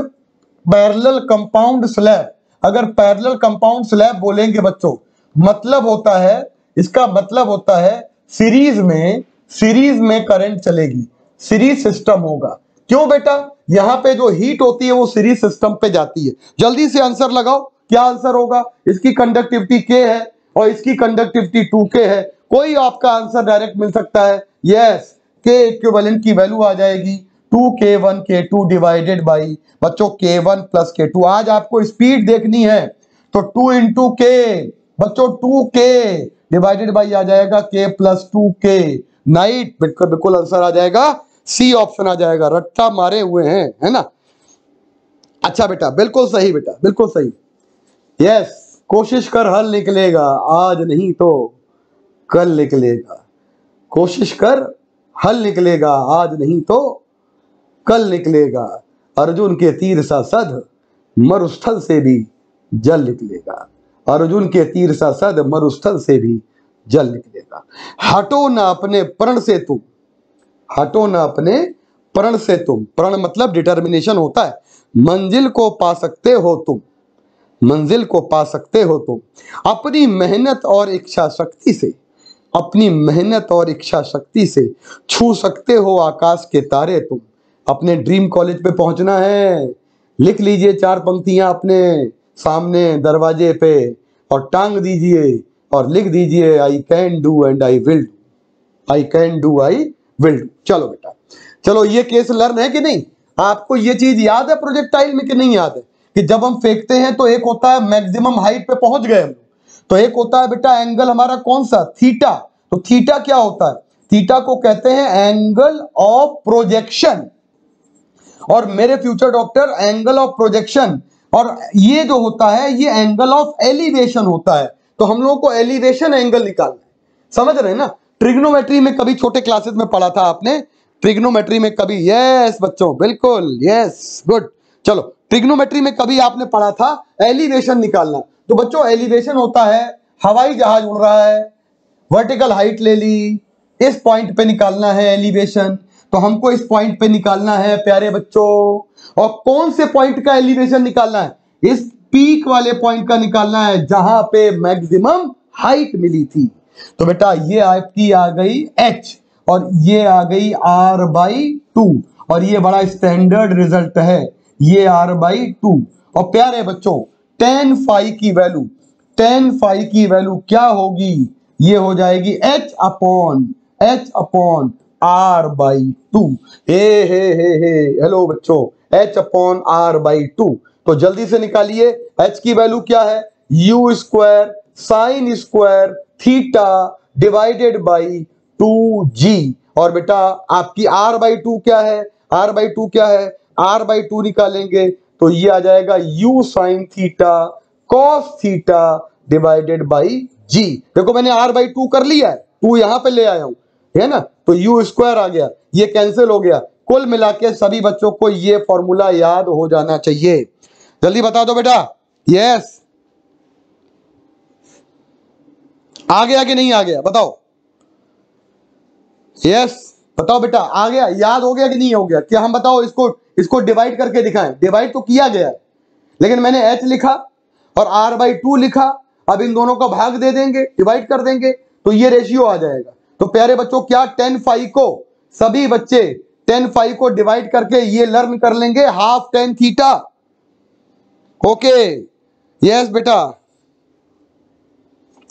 parallel compound slab अगर पैरेलल कंपाउंड स्लैब बोलेंगे बच्चों मतलब होता है, इसका मतलब होता है सीरीज़ में सीरीज़ में करंट चलेगी सीरीज़ सिस्टम होगा। क्यों बेटा? यहाँ पे जो हीट होती है, वो सीरीज़ सिस्टम पे जाती है। जल्दी से आंसर लगाओ, क्या आंसर होगा? इसकी कंडक्टिविटी के है और इसकी कंडक्टिविटी टू के है। कोई आपका आंसर डायरेक्ट मिल सकता है। यस के इक्विवेलेंट की वैल्यू आ जाएगी। टू के वन के टू डिवाइडेड बाई बच्चों के वन प्लस के टू आज आपको स्पीड देखनी है तो टू इंटू के बच्चों टू के डिवाइडेड बाई आ जाएगा के प्लस टू के नाइट बिल्कुल बिल्कुल आंसर आ जाएगा। सी ऑप्शन आ जाएगा। रट्टा मारे हुए हैं, है ना? अच्छा बेटा, बिल्कुल सही बेटा, बिल्कुल सही। यस कोशिश कर, हल निकलेगा। आज नहीं तो कल निकलेगा। कोशिश कर, हल निकलेगा। आज नहीं तो कल निकलेगा। अर्जुन के तीर सा सद, मरुस्थल से भी जल निकलेगा। अर्जुन के तीर सा सद, मरुस्थल से भी जल निकलेगा। हटो ना अपने प्रण से तुम हटो ना अपने प्रण से तुम। प्रण मतलब डिटर्मिनेशन होता है। मंजिल को पा सकते हो तुम। मंजिल को पा सकते हो तुम। अपनी मेहनत और इच्छा शक्ति से, अपनी मेहनत और इच्छा शक्ति से छू सकते हो आकाश के तारे तुम। अपने ड्रीम कॉलेज पे पहुँचना है। लिख लीजिए चार पंक्तियाँ अपने सामने दरवाजे पे और टांग दीजिए और लिख दीजिए I can do and I will I can do I will चलो बेटा। चलो, ये केस लर्न है कि नहीं? आपको ये चीज़ याद है प्रोजेक्टाइल में कि नहीं याद है? कि जब हम फेंकते हैं तो एक होता है मैक्सिमम हाइट पे पहुँच गए हम तो एक होता है बेटा एंगल हमारा कौन सा? थीटा तो थीटा क्या होता है? थीटा को कहते हैं एंगल ऑफ़ प्रोजेक्शन और मेरे future doctor angle of projection और ये जो होता है, ये एंगल ऑफ़ एलिवेशन होता है। तो हम लोगों को एलिवेशन एंगल निकालना है। समझ रहे हैं ना? ट्रिग्नोमेट्री में कभी छोटे क्लासेस में पढ़ा था आपने? ट्रिग्नोमेट्री में कभी? यस बच्चों, बिल्कुल यस गुड चलो, ट्रिग्नोमेट्री में कभी आपने पढ़ा था? एलिवेशन निकालना। तो बच्चों एलिवेशन होता है, हवाई जहाज़ उड़ रहा है वर्टिकल हाइट ले ली, इस पॉइंट पे निकालना है एलिवेशन तो हमको इस पॉइंट पे निकालना है, प्यारे बच्चों. और कौन से पॉइंट का एलिवेशन निकालना है? इस पीक वाले पॉइंट का निकालना है, जहाँ पे मैक्सिमम हाइट मिली थी। तो बेटा ये आपकी आ गई एच और ये आ गई आर बाई टू और ये बड़ा स्टैंडर्ड रिज़ल्ट है। ये आर बाई टू और प्यारे बच्चों टेन फाइव की वैल्यू टेन फाइव की वैल्यू क्या होगी? ये हो जाएगी h upon h upon r by two hey hey hey hey hello बच्चों h upon r by two तो जल्दी से निकालिए एच की वैल्यू क्या है? U square sine square theta divided by two g. और बेटा, आपकी आर बाई टू क्या है? आर बाई टू क्या है? आर बाई टू निकालेंगे तो ये आ जाएगा u sine theta cos theta divided by g देखो, मैंने आर बाई टू कर लिया है, टू यहाँ पे ले आया हूँ, है ना? तो यू स्क्वायर आ गया, ये कैंसिल हो गया। कुल मिला के सभी बच्चों को ये फॉर्मूला याद हो जाना चाहिए। जल्दी बता दो बेटा। यस आ गया कि नहीं आ गया, बताओ। यस बताओ बेटा, आ गया, याद हो गया कि नहीं हो गया? क्या हम बताओ इसको इसको डिवाइड करके दिखाएँ? डिवाइड तो किया गया लेकिन मैंने एच लिखा और आर बाई टू लिखा, अब इन दोनों का भाग दे देंगे डिवाइड कर देंगे तो ये रेशियो आ जाएगा। तो प्यारे बच्चों, क्या टेन फाइव को, सभी बच्चे टेन फाइव को डिवाइड करके ये लर्न कर लेंगे? Half tan theta okay yes बेटा।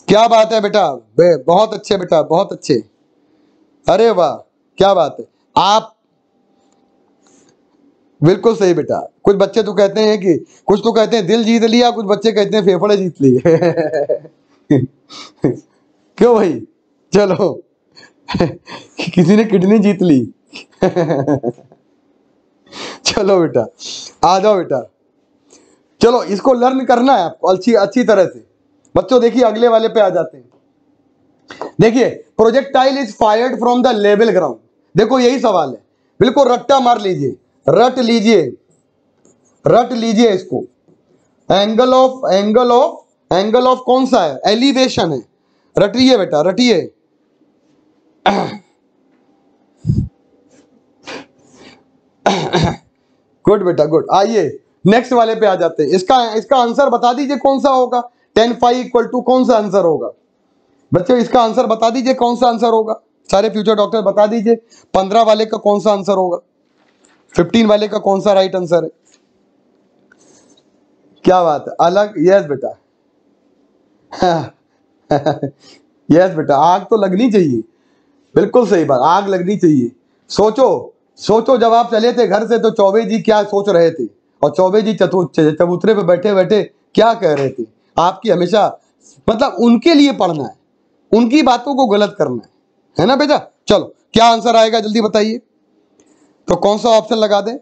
क्या बात है बेटा? बहुत अच्छे बेटा, बहुत अच्छे। अरे वाह, क्या बात है। आप बिल्कुल सही बेटा। कुछ बच्चे तो कहते हैं कि, कुछ तो कहते हैं, दिल जीत लिया, कुछ बच्चे कहते हैं, फेफड़े जीत लिए। क्यों भाई? चलो। किसी ने किडनी जीत ली। चलो बेटा, आ जाओ बेटा। चलो, इसको लर्न करना है आपको, अच्छी अच्छी तरह से। बच्चों, देखिए, अगले वाले पे आ जाते हैं। देखिए projectile is fired from the level ground देखो, यही सवाल है। बिल्कुल रट्टा मार लीजिए। रट लीजिए। रट लीजिए इसको। Angle of angle of angle of कौन सा है? एलिवेशन है। रटिए बेटा, रटिए। गुड बेटा गुड आइए नेक्स्ट वाले पे आ जाते हैं। इसका इसका आंसर बता दीजिए कौन सा होगा। टेन फाइव इक्वल टू कौन सा आंसर होगा? बच्चों, इसका आंसर बता दीजिए कौन सा आंसर होगा। सारे फ्यूचर डॉक्टर बता दीजिए, पंद्रह वाले का कौन सा आंसर होगा? फिफ्टीन वाले का कौन सा राइट आंसर है? क्या बात है? अलग, यस बेटा। यस बेटा, आग तो लगनी चाहिए। बिल्कुल सही बात, आग लगनी चाहिए। सोचो सोचो, जब आप चले थे घर से तो चौबे जी क्या सोच रहे थे? और चौबे जी चबूतरे पे बैठे बैठे क्या कह रहे थे? आपकी हमेशा मतलब उनके लिए पढ़ना है। उनकी बातों को गलत करना है। है ना बेटा? चलो, क्या आंसर आएगा जल्दी बताइए। तो कौन सा ऑप्शन लगा दें?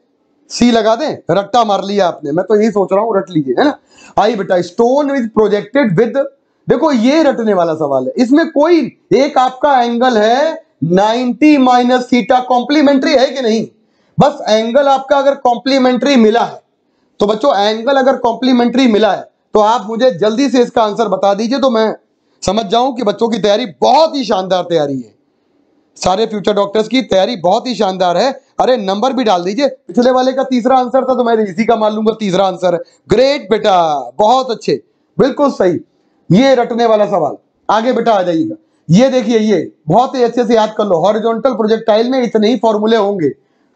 सी लगा दें? रट्टा मार लिया आपने। मैं तो यही सोच रहा हूँ, रट लीजिए, है ना? आई बेटा स्टोन इज़ प्रोजेक्टेड विद देखो ये रटने वाला सवाल है। इसमें कोई एक आपका एंगल है 90 माइनस थीटा कॉम्प्लीमेंट्री है कि नहीं? बस एंगल आपका अगर कॉम्प्लीमेंट्री मिला है तो बच्चों एंगल अगर कॉम्प्लीमेंट्री मिला है तो आप मुझे जल्दी से इसका आंसर बता दीजिए तो मैं समझ जाऊँ कि बच्चों की तैयारी बहुत ही शानदार तैयारी है। सारे फ्यूचर डॉक्टर्स की तैयारी बहुत ही शानदार है। अरे नंबर भी डाल दीजिए। पिछले वाले का तीसरा आंसर था तो मैं इसी का मान लूँगा, तीसरा आंसर ग्रेट बेटा, बहुत अच्छे। बिल्कुल सही। ये रटने वाला सवाल। आगे बेटा आ जाइएगा। ये देखिए, ये बहुत ही अच्छे से याद कर लो। हॉरिजॉन्टल प्रोजेक्टाइल में इतने ही फॉर्मूले होंगे।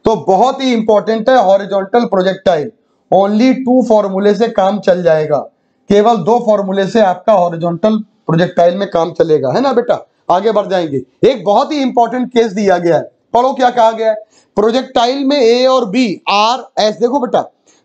तो बहुत ही इंपॉर्टेंट है हॉरिजॉन्टल प्रोजेक्टाइल ओनली टू फॉर्मूले से काम चल जाएगा। केवल दो फॉर्मूले से आपका हॉरिजॉन्टल प्रोजेक्टाइल में काम चलेगा, है ना बेटा? आगे बढ़ जाएँगे। एक बहुत ही इंपॉर्टेंट केस दिया गया है। पढ़ो क्या कहा गया है? प्रोजेक्टाइल में ए और बी आर एस देखो बेटा।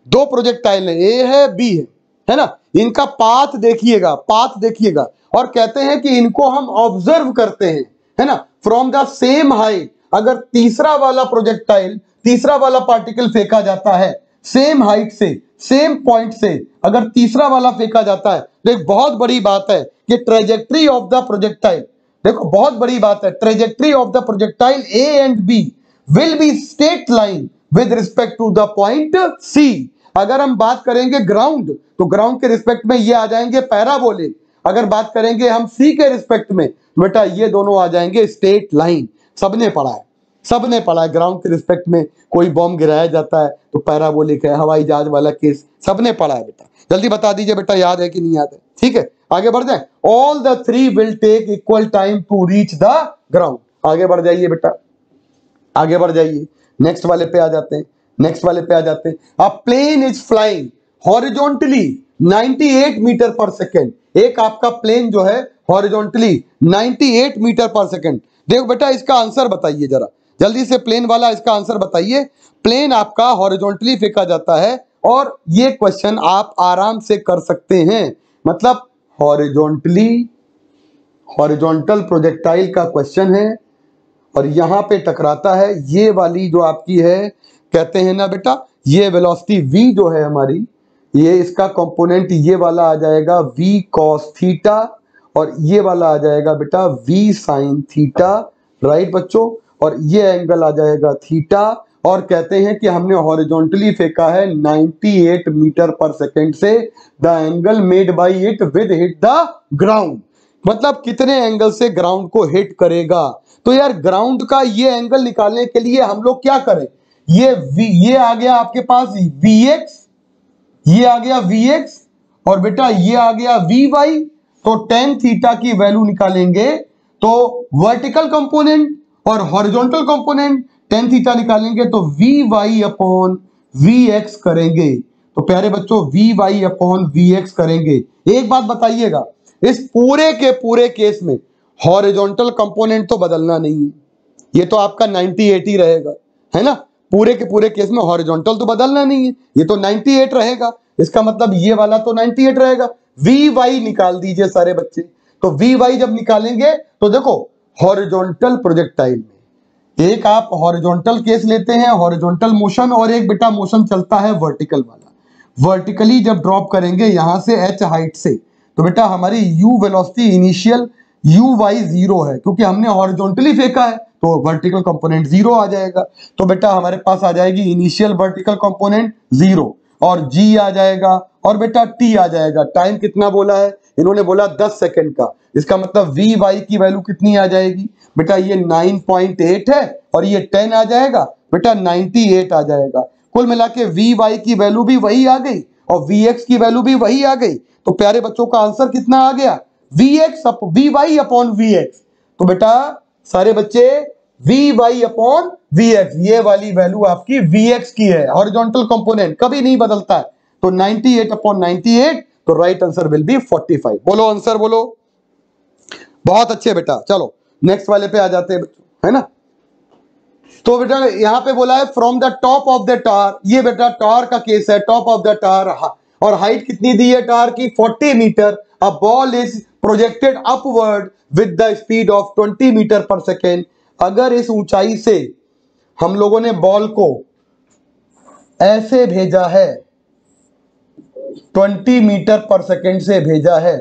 दो प्रोजेक्टाइल है। ए है बी है। है ना? इनका पाथ देखिएगा पाथ देखिएगा। और कहते हैं कि इनको हम ऑब्ज़र्व करते हैं। है ना? फ्रॉम द सेम हाइट अगर तीसरा वाला प्रोजेक्टाइल तीसरा वाला पार्टिकल फेंका जाता है सेम हाइट से सेम पॉइंट से अगर तीसरा वाला फेंका जाता है तो एक बहुत बड़ी बात है कि ट्रेजेक्ट्री ऑफ़ द प्रोजेक्टाइल देखो बहुत बड़ी बात है trajectory of the projectile a and b will be straight line with respect to the point c अगर हम बात करेंगे ग्राउंड तो ग्राउंड के रिस्पेक्ट में ये आ जाएँगे पैराबोलिक अगर बात करेंगे हम सी के रिस्पेक्ट में, बेटा ये दोनों आ जाएँगे स्टेट लाइन सबने पढ़ा है। सबने पढ़ा है ग्राउंड के रिस्पेक्ट में कोई बॉम्ब गिराया जाता है तो पैराबोलिक है हवाई जहाज़ वाला केस सबने पढ़ा है बेटा। जल्दी बता दीजिए बेटा, याद है कि नहीं याद है? ठीक है, आगे बढ़ जाए all the three will take equal time to reach the ground आगे बढ़ जाइए बेटा, आगे बढ़ जाइए। नेक्स्ट वाले पे आ जाते हैं नेक्स्ट वाले पे आ जाते हैं। A plane is flying horizontally 98 metre per second एक आपका प्लेन जो है हॉरिजॉन्टली 98 मीटर पर सेकेंड देखो बेटा, इसका आंसर बताइए जरा। जल्दी से प्लेन वाला इसका आंसर बताइए। प्लेन आपका हॉरिजॉन्टली फेंका जाता है और ये क्वेश्चन आप आराम से कर सकते हैं। मतलब हॉरिजॉन्टली, हॉरिजॉन्टल प्रोजेक्टाइल का क्वेश्चन है और यहाँ पे टकराता है। ये वाली जो आपकी है, कहते हैं ना बेटा, ये वेलोसिटी v जो है हमारी, ये इसका कंपोनेंट ये वाला आ जाएगा v cos थीटा और ये वाला आ जाएगा बेटा v sin थीटा राइट बच्चों? और ये एंगल आ जाएगा थीटा और कहते हैं कि हमने हॉरिजॉन्टली फेंका है 98 मीटर पर सेकेंड से। The angle made by it with hit the ground मतलब कितने एंगल से ग्राउंड को हिट करेगा? तो यार ग्राउंड का ये एंगल निकालने के लिए हम लोग क्या करें? ये ये आ गया आपके पास Vx ये आ गया Vx और बेटा ये आ गया Vy तो टेन थीटा की वैल्यू निकालेंगे। तो वर्टिकल कंपोनेंट और हॉरिजॉन्टल कंपोनेंट टेन थीटा निकालेंगे तो v y upon v x करेंगे। तो प्यारे बच्चों v y upon v x करेंगे। एक बात बताइएगा, इस पूरे के पूरे केस में हॉरिजॉन्टल कंपोनेंट तो बदलना नहीं है। ये तो आपका 98 ही रहेगा, है ना? पूरे के पूरे केस में हॉरिजॉन्टल तो बदलना नहीं है। ये तो 98 रहेगा। इसका मतलब ये वाला तो 98 रहेगा। वी वाई निकाल दीजिए सारे बच्चे। तो वी वाई जब निकालेंगे तो देखो हॉरिजॉन्टल प्रोजेक्टाइल में। एक आप हॉरिजॉन्टल केस लेते हैं, हॉरिजॉन्टल मोशन, और एक बेटा मोशन चलता है वर्टिकल वाला। वर्टिकली जब ड्रॉप करेंगे यहाँ से एच हाइट से तो बेटा हमारी u velocity initial u y zero है, क्योंकि हमने हॉरिजॉन्टली फेंका है तो वर्टिकल कंपोनेंट ज़ीरो आ जाएगा। तो बेटा हमारे पास आ जाएगी इनिशियल वर्टिकल कंपोनेंट ज़ीरो, और जी आ जाएगा, और बेटा टी आ जाएगा। टाइम कितना बोला है? इन्होंने बोला दस सेकेंड का। इसका मतलब वी वाई की वैल्यू कितनी आ जाएगी? बेटा, ये 9.8 है और ये 10 आ जाएगा। बेटा 98 आ जाएगा। कुल मिला के वी वाई की वैल्यू भी वही आ गई और वी एक्स की वैल्यू भी वही आ गई। तो प्यारे बच्चों का आंसर कितना आ गया? V x v y upon v x तो बेटा, सारे बच्चे v y upon v x ये वाली वैल्यू आपकी वी एक्स की है। हॉरिजॉन्टल कंपोनेंट कभी नहीं बदलता है। तो 98 अपॉन 98 तो राइट आंसर विल बी 45 बोलो आंसर बोलो। बहुत अच्छे बेटा, चलो नेक्स्ट वाले पे आ जाते हैं है ना? तो बेटा, यहाँ पे बोला है from the top of the tower ये बेटा टार का केस है टॉप ऑफ़ द टार और हाइट कितनी दी है टार की? 40 metre a ball is projected upward with the speed of 20 metre per second अगर इस ऊंचाई से हम लोगों ने बॉल को ऐसे भेजा है 20 मीटर पर सेकेंड से भेजा है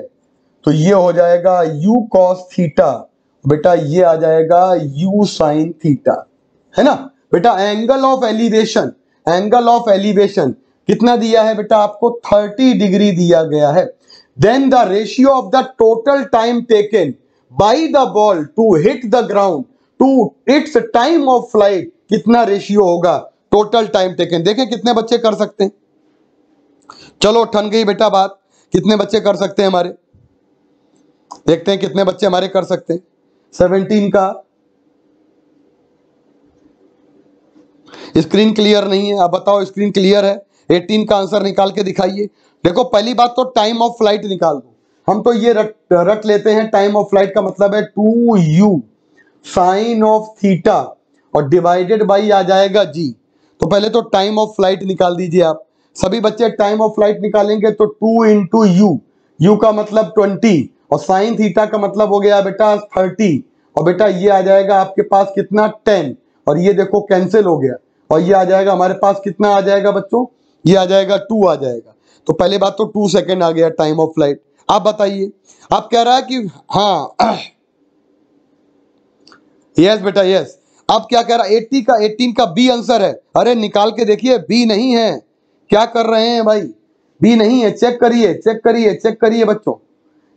तो ये हो जाएगा u cos थीटा बेटा ये आ जाएगा u साइन थीटा है ना? बेटा angle of elevation angle of elevation कितना दिया है बेटा आपको? 30 डिग्री दिया गया है। Then the ratio of the total time taken by the ball to hit the ground to its time of flight कितना रेशियो होगा? टोटल टाइम टेकन देखें कितने बच्चे कर सकते हैं। चलो, ठन गई बेटा बात। कितने बच्चे कर सकते हैं हमारे? देखते हैं कितने बच्चे हमारे कर सकते हैं। सेवनटीन का। स्क्रीन क्लियर नहीं है। आप बताओ स्क्रीन क्लियर है? एटीन का आंसर निकाल के दिखाइए। देखो, पहली बात तो टाइम ऑफ़ फ़्लाइट निकाल दो। हम तो ये रट रट लेते हैं टाइम ऑफ़ फ़्लाइट का मतलब है two u sine of theta और डिवाइडेड बाई आ जाएगा जी तो पहले तो टाइम ऑफ़ फ़्लाइट निकाल दीजिए आप। सभी बच्चे टाइम ऑफ़ फ़्लाइट निकालेंगे तो टू इंटू यू यू का मतलब ट्वेंटी और साइन थीटा का मतलब हो गया बेटा थर्टी। और बेटा ये आ जाएगा आपके पास कितना? टेन। और ये देखो कैंसिल हो गया। और ये आ जाएगा हमारे पास कितना आ जाएगा बच्चों? ये आ जाएगा टू आ जाएगा। तो पहले बात तो टू सेकेंड आ गया टाइम ऑफ़ फ़्लाइट। आप बताइए। आप कह रहा है कि हाँ। यस बेटा यस अब क्या कह रहा है एट्टी का एटीन का बी आंसर है? अरे निकाल के देखिए, बी नहीं है। क्या कर रहे हैं भाई? बी नहीं है। चेक करिए चेक करिए चेक करिए बच्चों।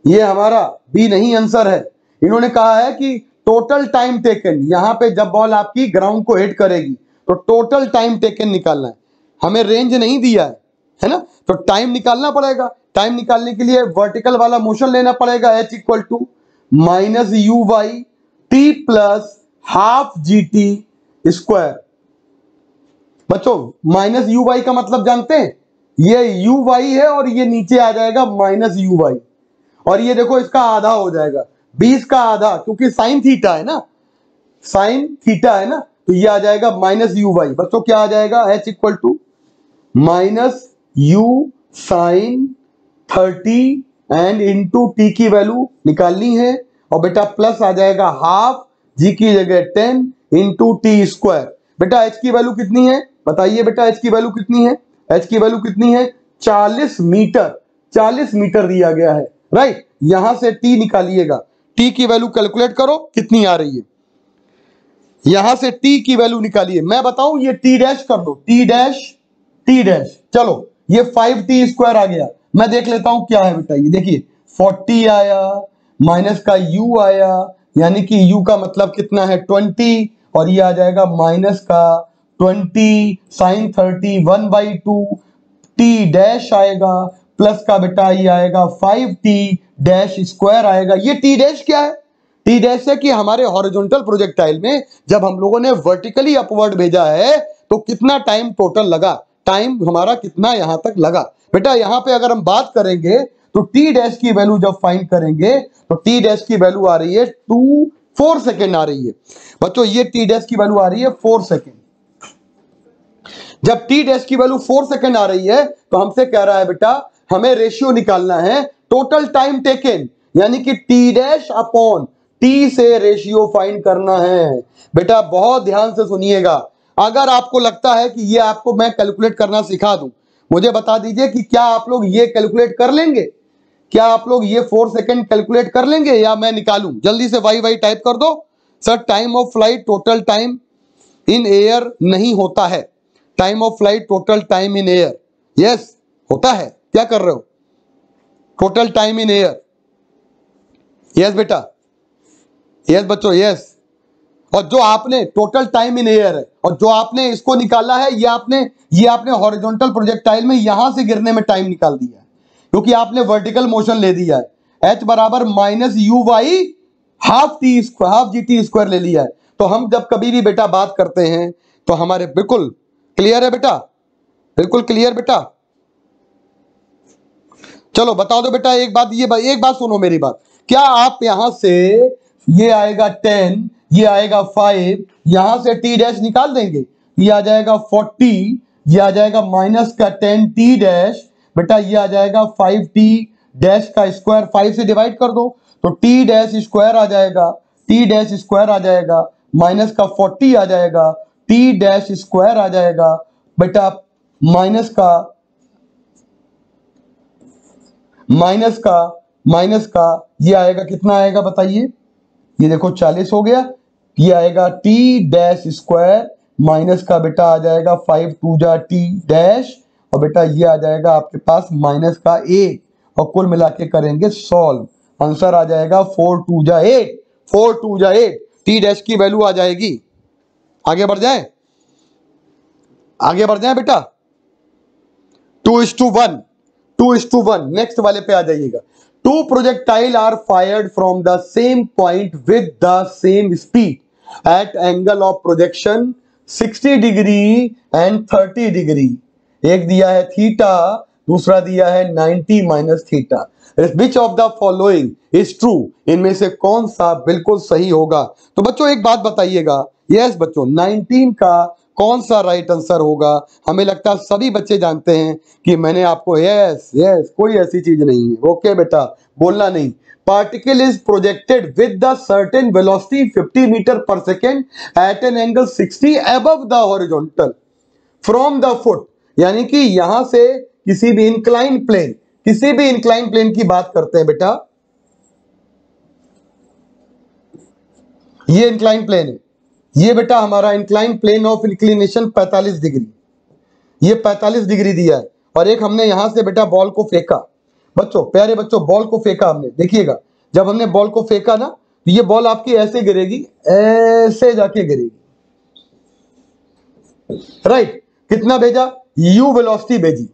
ये हमारा बी नहीं आंसर है। इन्होंने कहा है कि टोटल टाइम टेकन यहाँ पे जब बॉल आपकी ग्राउंड को हिट करेगी तो टोटल टाइम टेकन निकालना है। हमें रेंज नहीं दिया है है ना? तो टाइम निकालना पड़ेगा। टाइम निकालने के लिए वर्टिकल वाला मोशन लेना पड़ेगा h equal to minus u y t plus half g t square बच्चों माइनस यू वाई का मतलब जानते हैं? ये यू वाई है और ये नीचे आ जाएगा माइनस यू वाई और ये देखो इसका आधा हो जाएगा। बीस का आधा, क्योंकि साइन थीटा है ना। साइन थीटा है ना तो ये आ जाएगा माइनस यू वाई बच्चों, क्या आ जाएगा? H equal to minus u sine thirty and into t की वैल्यू निकालनी है। और बेटा प्लस आ जाएगा हाफ़ जी की जगह टेन इंटू टी स्क्वायर बेटा एच की वैल्यू कितनी है? बताइए बेटा एच की वैल्यू कितनी है? एच की वैल्यू कितनी है? 40 मीटर। 40 मीटर दिया गया है। राइट? यहाँ से टी निकालिएगा। टी की वैल्यू कैलकुलेट करो, कितनी आ रही है। यहाँ से टी की वैल्यू निकालिए। मैं बताऊँ, ये टी डैश कर दो। टी डैश टी डैश चलो, ये फाइव टी स्क्वायर आ गया। मैं देख लेता हूँ क्या है बेटा ये। देखिए फोर्टी आया माइनस का यू आया, यानी कि u का मतलब कितना है? ट्वेंटी और ये आ जाएगा माइनस का twenty sine thirty one by two t dash आएगा। प्लस का बेटा ये आएगा फाइव टी डैश स्क्वायर आएगा। ये टी डैश क्या है? टी डैश है कि हमारे हॉरिजॉन्टल प्रोजेक्टाइल में जब हम लोगों ने वर्टिकली अपवर्ड भेजा है तो कितना टाइम टोटल लगा? टाइम हमारा कितना यहाँ तक लगा? बेटा, यहाँ पे अगर हम बात करेंगे तो टी डैश की वैल्यू जब फाइंड करेंगे तो टी डैश की वैल्यू आ रही है टू फोर सेकेंड आ रही है। बच्चों, ये टी डैश की वैल्यू आ रही है फोर सेकेंड। जब टी डैश की वैल्यू फोर सेकेंड आ रही है तो हमसे कह रहा है बेटा हमें रेशियो निकालना है। टोटल टाइम टेकन यानी कि टी डैश अपॉन टी से रेशियो फाइंड करना है। बेटा, बहुत ध्यान से सुनिएगा। अगर आपको लगता है कि ये आपको मैं कैलकुलेट करना सिखा दूँ, मुझे बता दीजिए कि क्या आप लोग ये कैलकुलेट कर लेंगे? क्या आप लोग ये फोर सेकेंड कैलकुलेट कर लेंगे या मैं निकालूं? जल्दी से वाई वाई टाइप कर दो। Sir time of flight total time in air नहीं होता है। Time of flight total time in air yes होता है। क्या कर रहे हो? Total time in air yes बेटा. यस बच्चों यस और जो आपने टोटल टाइम इन एयर है, और जो आपने इसको निकाला है, ये आपने ये आपने हॉरिजॉन्टल प्रोजेक्टाइल में यहाँ से गिरने में टाइम निकाल दिया है, क्योंकि आपने वर्टिकल मोशन ले दिया है। एच बराबर minus u y half t half g t square ले लिया है। तो हम जब कभी भी बेटा बात करते हैं तो हमारे, बिल्कुल क्लियर है बेटा? बिल्कुल क्लियर बेटा? चलो बता दो बेटा, एक बात, ये बात एक बात सुनो मेरी बात। क्या आप यहाँ से, ये आएगा टेन, ये आएगा फाइव, यहाँ से टी डैश निकाल देंगे? ये आ जाएगा फोर्टी, ये आ जाएगा माइनस का टेन टी डैश, बेटा ये आ जाएगा फाइव टी डैश का स्क्वायर, फाइव से डिवाइड कर दो तो टी डैश स्क्वायर आ जाएगा, टी डैश स्क्वायर आ जाएगा, माइनस का फोर्टी आ जाएगा, टी डैश स्क्वायर आ जाएगा, बेटा माइनस का माइनस का माइनस का, ये आएगा, कितना आएगा बताइए? ये देखो, चालीस हो गया, ये आएगा टी डैश स्क्वायर माइनस का बेटा आ जाएगा फाइव टू जा टी डैश और बेटा ये आ जाएगा आपके पास माइनस का एट और कुल मिला के करेंगे सॉल्व आंसर आ जाएगा फोर टू जा एट फोर टू जा एट टी डैश की वैल्यू आ जाएगी। आगे बढ़ जाए? आगे बढ़ जाए बेटा? Two is to one two is to one. Next वाले पे आ जाइएगा। Two projectile are fired from the same point with the same speed at angle of projection 60 degree and 30 degree एक दिया है थीटा दूसरा दिया है 90 minus theta which of the following is true इनमें से कौन सा बिल्कुल सही होगा? तो बच्चों एक बात बताइएगा। यस yes, बच्चों 19 का कौन सा राइट आंसर होगा? हमें लगता है सभी बच्चे जानते हैं कि मैंने आपको यस यस कोई ऐसी चीज़ नहीं है। ओके बेटा, बोलना नहीं। Particle is projected with the certain velocity 50 meter per second at an angle 60 above the horizontal from the foot. यानी कि यहाँ से किसी भी इंक्लाइन प्लेन किसी भी इंक्लाइन प्लेन की बात करते हैं बेटा। ये इंक्लाइन प्लेन है। ये बेटा हमारा incline plane of inclination 45 degree. ये 45 डिग्री दिया है। और एक हमने यहाँ से बेटा बॉल को फेंका। बच्चों, प्यारे बच्चों बॉल को फेंका हमने। देखिएगा, जब हमने बॉल को फेंका ना तो ये बॉल आपकी ऐसे गिरेगी, ऐसे जाके गिरेगी। राइट कितना भेजा? यू वेलोसिटी भेजी।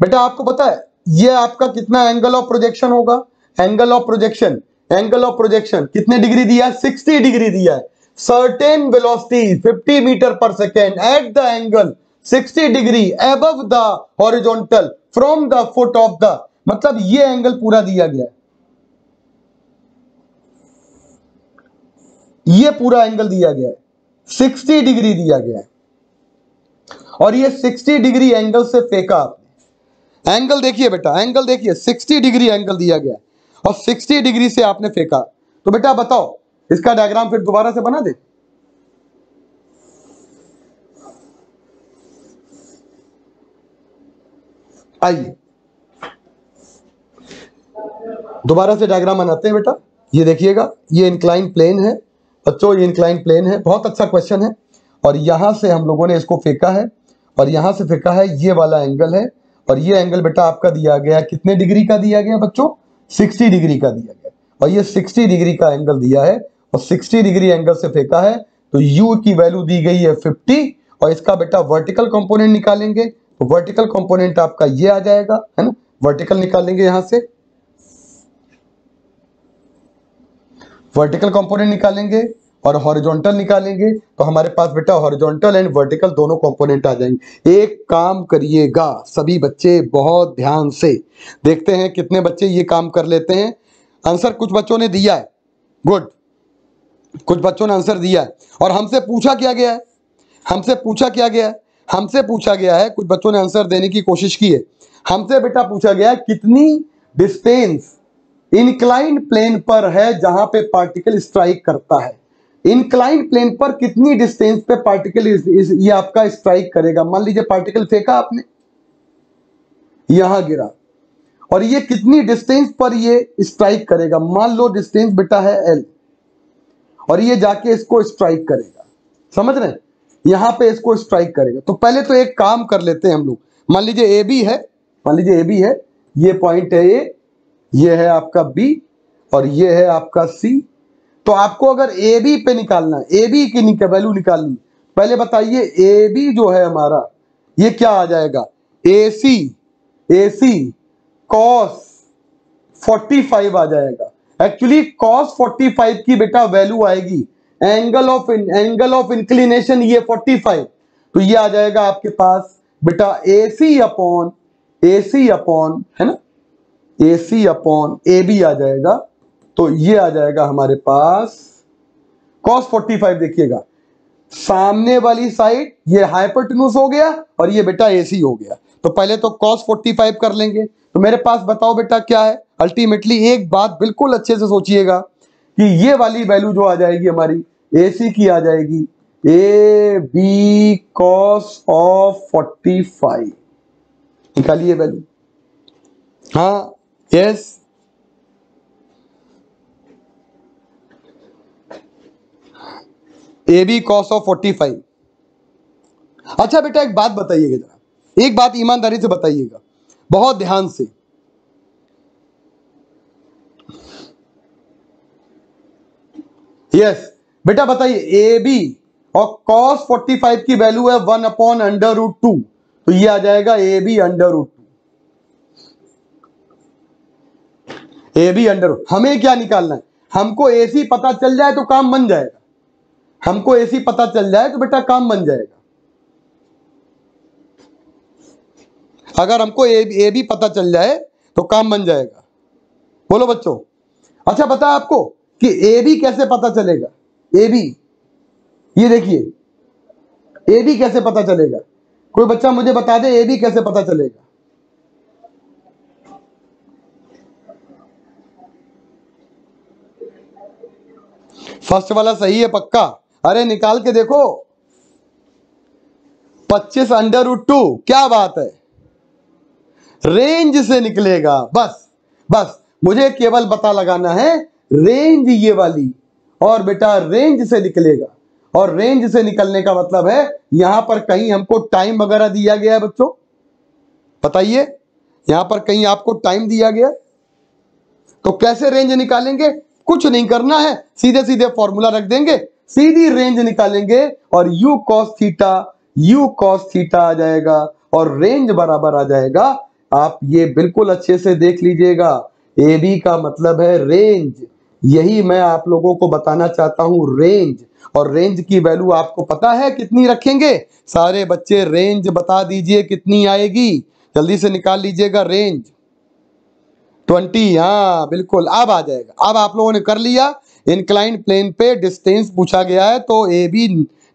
बेटा, आपको पता है, ये आपका कितना एंगल ऑफ़ प्रोजेक्शन होगा? Angle of projection angle of projection कितने डिग्री दिया? है 60 डिग्री दिया है। Certain velocity 50 metre per second at the angle 60 degree above the horizontal from the foot of the मतलब ये एंगल पूरा दिया गया है। ये पूरा एंगल दिया गया है। 60 डिग्री दिया गया है। और ये 60 डिग्री एंगल से फेंका आपने। एंगल देखिए बेटा एंगल देखिए 60 डिग्री एंगल दिया गया है। और 60 डिग्री से आपने फेंका। तो बेटा बताओ इसका डायग्राम फिर दोबारा से बना दे। आइए। दोबारा से डायग्राम बनाते हैं बेटा। ये देखिएगा, ये इंक्लाइन प्लेन है। बच्चों, ये इंक्लाइन प्लेन है। बहुत अच्छा क्वेश्चन है। और यहाँ से हम लोगों ने इसको फेंका है। और यहाँ से फेंका है, ये वाला एंगल है। और ये एंगल बेटा आपका दिया गया कितने डिग्री का दिया गया बच्चों? 60 डिग्री का दिया गया और ये 60 डिग्री का एंगल दिया है। और 60 डिग्री एंगल से फेंका है तो u की वैल्यू दी गई है 50 और इसका बेटा वर्टिकल कंपोनेंट निकालेंगे तो वर्टिकल कंपोनेंट आपका ये आ जाएगा, है ना? वर्टिकल निकालेंगे यहाँ से। वर्टिकल कंपोनेंट निकालेंगे और हॉरिजॉन्टल निकालेंगे तो हमारे पास बेटा हॉरिजॉन्टल एंड वर्टिकल दोनों कंपोनेंट आ जाएँगे। एक काम करिएगा, सभी बच्चे बहुत ध्यान से देखते हैं कितने बच्चे ये काम कर लेते हैं। आंसर कुछ बच्चों ने दिया है। गुड कुछ बच्चों ने आंसर दिया है और हमसे पूछा क्या गया है? हमसे पूछा क्या गया है? हमसे पूछा गया है कुछ बच्चों ने आंसर देने की कोशिश की है। हमसे बेटा पूछा गया है कितनी डिस्टेंस इंक्लाइन प्लेन पर है जहाँ पे पार्टिकल स्ट्राइक करता है? इंक्लाइन प्लेन पर कितनी डिस्टेंस पे पार्टिकल इस, इस, ये आपका स्ट्राइक करेगा? मान लीजिए पार्टिकल फेंका आपने। यहाँ गिरा। और ये कितनी डिस्टेंस पर ये स्ट्राइक करेगा? मान लो डिस्टेंस बेटा है एल और ये जाके इसको स्ट्राइक करेगा। समझ रहे यहाँ पे इसको स्ट्राइक करेगा। तो पहले तो एक काम कर लेते हैं हम लोग। मान लीजिए ए बी है। मान लीजिए ए बी है। ये पॉइंट है ए ये है आपका बी और ये है आपका सी तो आपको अगर ए बी पे निकालना ए बी की वैल्यू निकालनी पहले बताइए ए बी जो है हमारा, ये क्या आ जाएगा? A C A C cos 45 आ जाएगा। एक्चुअली कॉस 45 की बेटा वैल्यू आएगी। Angle of angle of inclination ये 45 तो ये आ जाएगा आपके पास, बेटा ए सी अपॉन ए सी अपॉन है ना? ए सी अपॉन ए बी आ जाएगा। तो ये आ जाएगा हमारे पास। कॉस 45 देखिएगा। सामने वाली साइड ये हाइपोटेन्यूस हो गया और ये बेटा एसी हो गया। तो पहले तो कॉस 45 कर लेंगे। तो मेरे पास बताओ बेटा क्या है? अल्टीमेटली एक बात बिल्कुल अच्छे से सोचिएगा कि ये वाली वैल्यू जो आ जाएगी हमारी ए सी की आ जाएगी। ए बी कॉस ऑफ़ 45 निकालिए वैल्यू हाँ yes A B cos of forty five अच्छा बेटा, एक बात बताइएगा जरा। एक बात ईमानदारी से बताइएगा। बहुत ध्यान से। यस बेटा बताइए ए बी और कॉस 45 की वैल्यू है one upon under root two तो ये आ जाएगा A B under root two A B under हमें क्या निकालना है? हमको ए सी पता चल जाए तो काम बन जाएगा. हमको ऐसी पता चल जाए तो बेटा काम बन जाएगा. अगर हमको ए, ए भी पता चल जाए तो काम बन जाएगा. बोलो बच्चों. अच्छा पता आपको कि ए बी कैसे पता चलेगा? ए बी ये देखिए। ए बी कैसे पता चलेगा? कोई बच्चा मुझे बता दे ए बी कैसे पता चलेगा? फ़र्स्ट वाला सही है, पक्का? अरे निकाल के देखो। 25 अंडर रूट टू क्या बात है? रेंज से निकलेगा, बस बस। मुझे केवल पता लगाना है रेंज ये वाली, और बेटा रेंज से निकलेगा। और रेंज से निकलने का मतलब है, यहाँ पर कहीं हमको टाइम वगैरह दिया गया है बच्चों। बताइए, यहाँ पर कहीं आपको टाइम दिया गया तो कैसे रेंज निकालेंगे? कुछ नहीं करना है सीधे सीधे फॉर्मूला रख देंगे, सीधी रेंज निकालेंगे, और u cos theta u cos theta आ जाएगा, और रेंज बराबर आ जाएगा। आप ये बिल्कुल अच्छे से देख लीजिएगा। ए बी का मतलब है रेंज। यही मैं आप लोगों को बताना चाहता हूँ रेंज और रेंज की वैल्यू आपको पता है कितनी रखेंगे? सारे बच्चे रेंज बता दीजिए कितनी आएगी। जल्दी से निकाल लीजिएगा रेंज ट्वेंटी हाँ बिल्कुल, अब आ जाएगा। अब आप लोगों ने कर लिया। इंक्लाइंड प्लेन पे डिस्टेंस पूछा गया है तो ए बी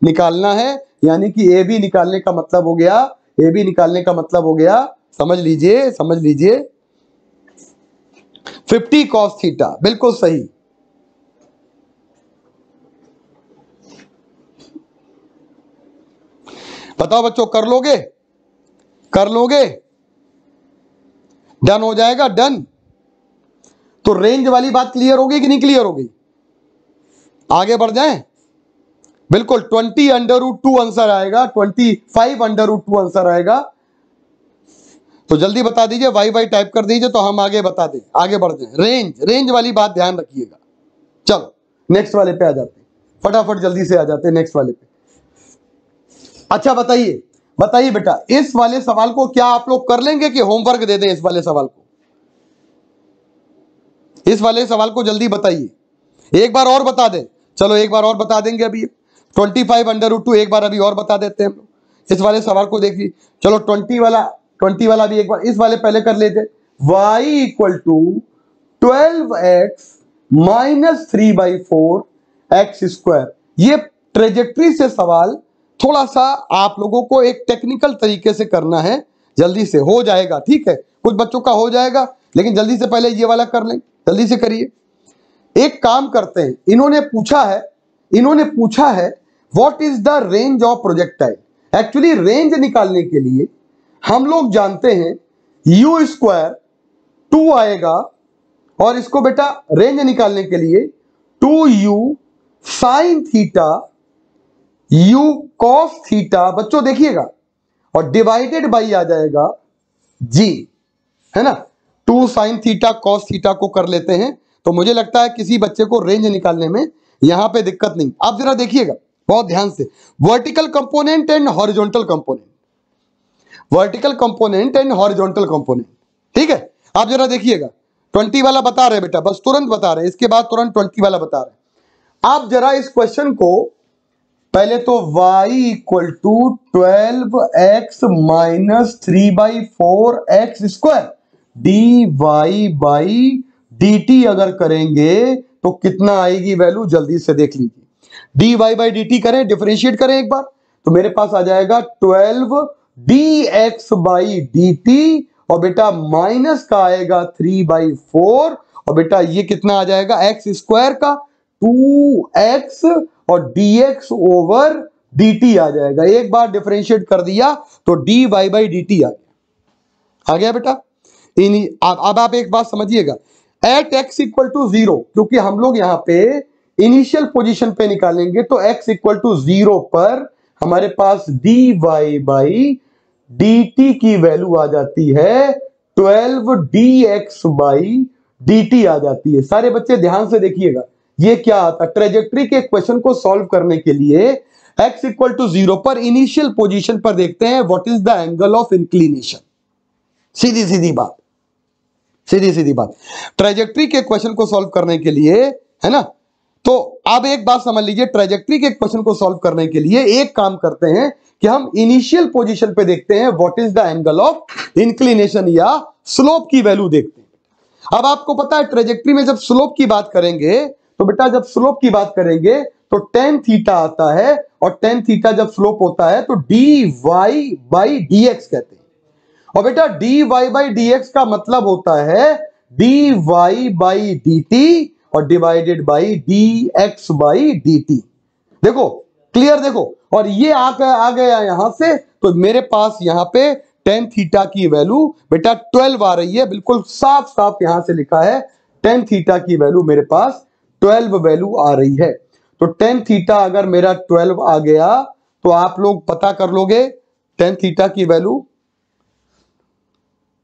निकालना है। यानी कि ए बी निकालने का मतलब हो गया ए बी निकालने का मतलब हो गया, समझ लीजिए समझ लीजिए। फिफ्टी कॉस थीटा बिल्कुल सही। बताओ बच्चों, कर लोगे? कर लोगे? डन हो जाएगा, डन। तो रेंज वाली बात क्लियर होगी कि नहीं क्लियर होगी? आगे बढ़ जाएँ? बिल्कुल twenty under root two answer आएगा twenty five under root two answer आएगा। तो जल्दी बता दीजिए वाई वाई टाइप कर दीजिए तो हम आगे बता दें, आगे बढ़ जाए। रेंज रेंज वाली बात ध्यान रखिएगा। चलो नेक्स्ट वाले पे आ जाते फटाफट जल्दी से आ जाते नेक्स्ट वाले पे। अच्छा बताइए। बताइए बेटा, इस वाले सवाल को क्या आप लोग कर लेंगे कि होमवर्क दे दें इस वाले सवाल को? इस वाले सवाल को जल्दी बताइए। एक बार और बता दें। चलो, एक बार और बता देंगे अभी। ट्वेंटी फाइव अंडर रूट एक बार अभी और बता देते हैं हम लोग। इस वाले सवाल को देखिए। चलो, ट्वेंटी वाला ट्वेंटी वाला भी एक बार, इस वाले पहले कर लेते y equal to twelve x minus three by four x square ये ट्रेजेक्ट्री से सवाल थोड़ा सा आप लोगों को एक टेक्निकल तरीके से करना है। जल्दी से हो जाएगा, ठीक है? कुछ बच्चों का हो जाएगा, लेकिन जल्दी से पहले ये वाला कर लें, जल्दी से करिए। एक काम करते हैं, इन्होंने पूछा है, इन्होंने पूछा है what is the range of projectile actually range निकालने के लिए हम लोग जानते हैं यू स्क्वायर टू आएगा, और इसको बेटा रेंज निकालने के लिए two u sine theta u cos theta बच्चों देखिएगा, और डिवाइडेड बाई आ जाएगा जी है ना? Two sine theta cos theta को कर लेते हैं तो मुझे लगता है किसी बच्चे को रेंज निकालने में यहाँ पे दिक्कत नहीं। आप जरा देखिएगा, बहुत ध्यान से। Vertical component and horizontal component vertical component and horizontal component ठीक है? आप जरा देखिएगा। ट्वेंटी वाला बता रहे बेटा, बस तुरंत बता रहे इसके बाद तुरंत ट्वेंटी वाला बता रहे आप जरा इस क्वेश्चन को पहले तो y equal to twelve x minus three by four x square d y by d t अगर करेंगे तो कितना आएगी वैल्यू जल्दी से देख लीजिए। D y by d t करें डिफ्रेंशिएट करें एक बार। तो मेरे पास आ जाएगा twelve d x by d t और बेटा माइनस का आएगा थ्री बाई फोर और बेटा ये कितना आ जाएगा? एक्स स्क्वायर का टू एक्स और एक्स ओवर टी आ जाएगा। एक बार डिफ्रेंशिएट कर दिया तो डी वाई बाई डी आ गया। आ गया बेटा? इन अब आप एक बात समझिएगा। At x equal to zero क्योंकि हम लोग यहाँ पे इनिशियल पोजीशन पे निकालेंगे तो एक्स इक्वल टू ज़ीरो पर हमारे पास डी वाई बाई डी की वैल्यू आ जाती है twelve d x by d आ जाती है। सारे बच्चे ध्यान से देखिएगा। ये क्या आता ट्रेजेक्ट्री के क्वेश्चन को सॉल्व करने के लिए एक्स इक्वल टू ज़ीरो पर इनिशियल पोजीशन पर देखते हैं what is the angle of inclination सीधी सीधी बात। सीधी सीधी बात। ट्रेजेक्ट्री के क्वेश्चन को सॉल्व करने के लिए, है ना? तो अब एक बात समझ लीजिए ट्रेजेक्ट्री के क्वेश्चन को सॉल्व करने के लिए एक काम करते हैं कि हम इनिशियल पोजीशन पे देखते हैं what is the angle of inclination या स्लोप की वैल्यू देखते हैं। अब आपको पता है ट्रेजेक्ट्री में जब स्लोप की बात करेंगे तो बेटा जब स्लोप की बात करेंगे तो टेन थीटा आता है और टेन थीटा जब स्लोप होता है तो d y by d x कहते हैं। और बेटा d y by d x का मतलब होता है d y by d t और divided by d x by d t देखो क्लियर देखो। और ये आ आ गया यहाँ से तो मेरे पास यहाँ पे टेन थीटा की वैल्यू बेटा ट्वेल्व आ रही है, बिल्कुल साफ़ साफ़ यहाँ से लिखा है टेन थीटा की वैल्यू मेरे पास ट्वेल्व वैल्यू आ रही है। तो टेन थीटा अगर मेरा ट्वेल्व आ गया तो आप लोग पता कर लोगे टेन थीटा की वैल्यू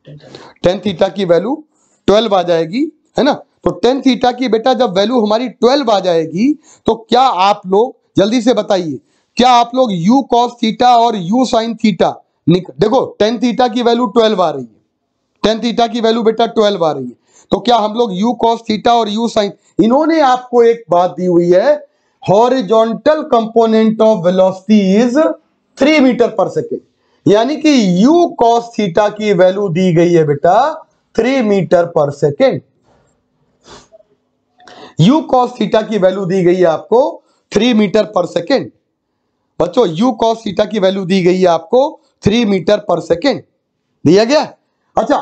टेन थीटा की वैल्यू ट्वेल्व आ जाएगी, है ना? तो टेन थीटा की बेटा जब वैल्यू हमारी ट्वेल्व आ जाएगी तो क्या आप लोग, जल्दी से बताइए, क्या आप लोग u cos थीटा और u sin थीटा देखो टेन थीटा की वैल्यू ट्वेल्व आ रही है। टेन थीटा की वैल्यू बेटा ट्वेल्व आ रही है। तो क्या हम लोग u cos थीटा और u sin इन्होंने आपको एक बात दी हुई है horizontal component of velocity is three metre per second यानी कि u cos थीटा की वैल्यू दी गई है बेटा three metre per second u cos theta की वैल्यू दी गई है आपको थ्री मीटर पर सेकेंड बच्चों, u cos थीटा की वैल्यू दी गई है आपको थ्री मीटर पर सेकेंड दिया गया? अच्छा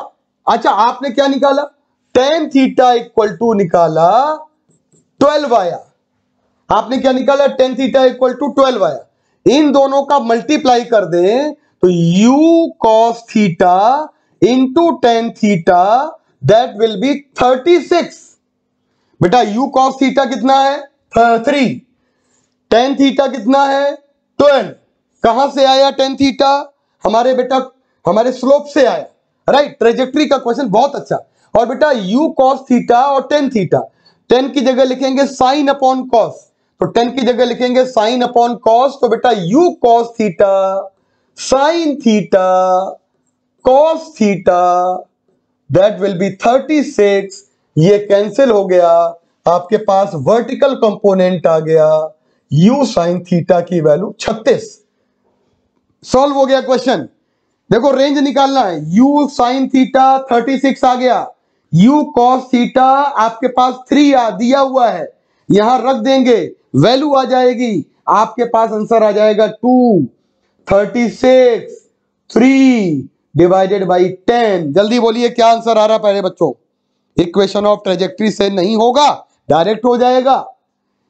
अच्छा आपने क्या निकाला? टेन थीटा इक्वल टू निकाला ट्वेल्व आया। आपने क्या निकाला? Tan theta equal to twelve आया। इन दोनों का मल्टीप्लाई कर दें तो u cos theta into tan theta that will be thirty six बेटा, u cos थीटा कितना है? थ्री टेन थीटा कितना है? ट्वेल्व कहाँ से आया टेन थीटा हमारे बेटा, हमारे स्लोप से आया। राइट ट्रेजेक्ट्री का क्वेश्चन बहुत अच्छा। और बेटा u cos थीटा और टेन थीटा टेन की जगह लिखेंगे साइन अपॉन कॉस तो टेन की जगह लिखेंगे साइन अपॉन कॉस तो बेटा u cos theta sine theta cos theta that will be thirty six ये कैंसिल हो गया, आपके पास वर्टिकल कंपोनेंट आ गया, u साइन थीटा की वैल्यू 36 सॉल्व हो गया क्वेश्चन देखो रेंज निकालना है, u साइन थीटा 36 आ गया u cos थीटा आपके पास थ्री आ, दिया हुआ है। यहाँ रख देंगे वैल्यू आ जाएगी, आपके पास आंसर आ जाएगा two thirty six three divided by ten जल्दी बोलिए, क्या आंसर आ रहा है पहले बच्चों? इक्वेशन ऑफ़ ट्रेजेक्ट्री से नहीं होगा डायरेक्ट हो जाएगा।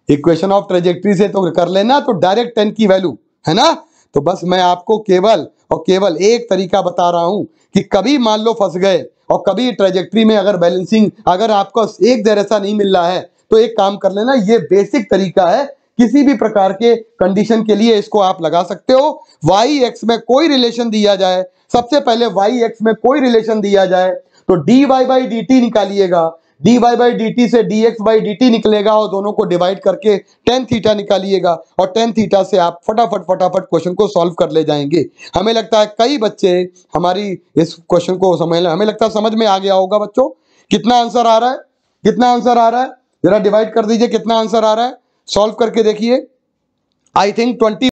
इक्वेशन ऑफ़ ट्रेजेक्ट्री से तो कर लेना तो डायरेक्ट टेन की वैल्यू है ना? तो बस मैं आपको केवल और केवल एक तरीका बता रहा हूँ। कि कभी मान लो फंस गए और कभी ट्रेजेक्ट्री में अगर बैलेंसिंग अगर आपको एक जैसा नहीं मिल रहा है तो एक काम कर लेना, ये बेसिक तरीका है। किसी भी प्रकार के कंडीशन के लिए इसको आप लगा सकते हो। वाई एक्स में कोई रिलेशन दिया जाए, सबसे पहले वाई एक्स में कोई रिलेशन दिया जाए तो d y by d t निकालिएगा। D y by d t से d x by d t निकलेगा और दोनों को डिवाइड करके टेन थीटा निकालिएगा और टेन थीटा से आप फटाफट फटाफट क्वेश्चन को सॉल्व कर ले जाएँगे। हमें लगता है कई बच्चे हमारी इस क्वेश्चन को समझ हमें लगता है समझ में आ गया होगा बच्चों। कितना आंसर आ रहा है? कितना आंसर आ रहा है? जरा डिवाइड कर दीजिए, कितना आंसर आ रहा है? सॉल्व करके देखिए। I think twenty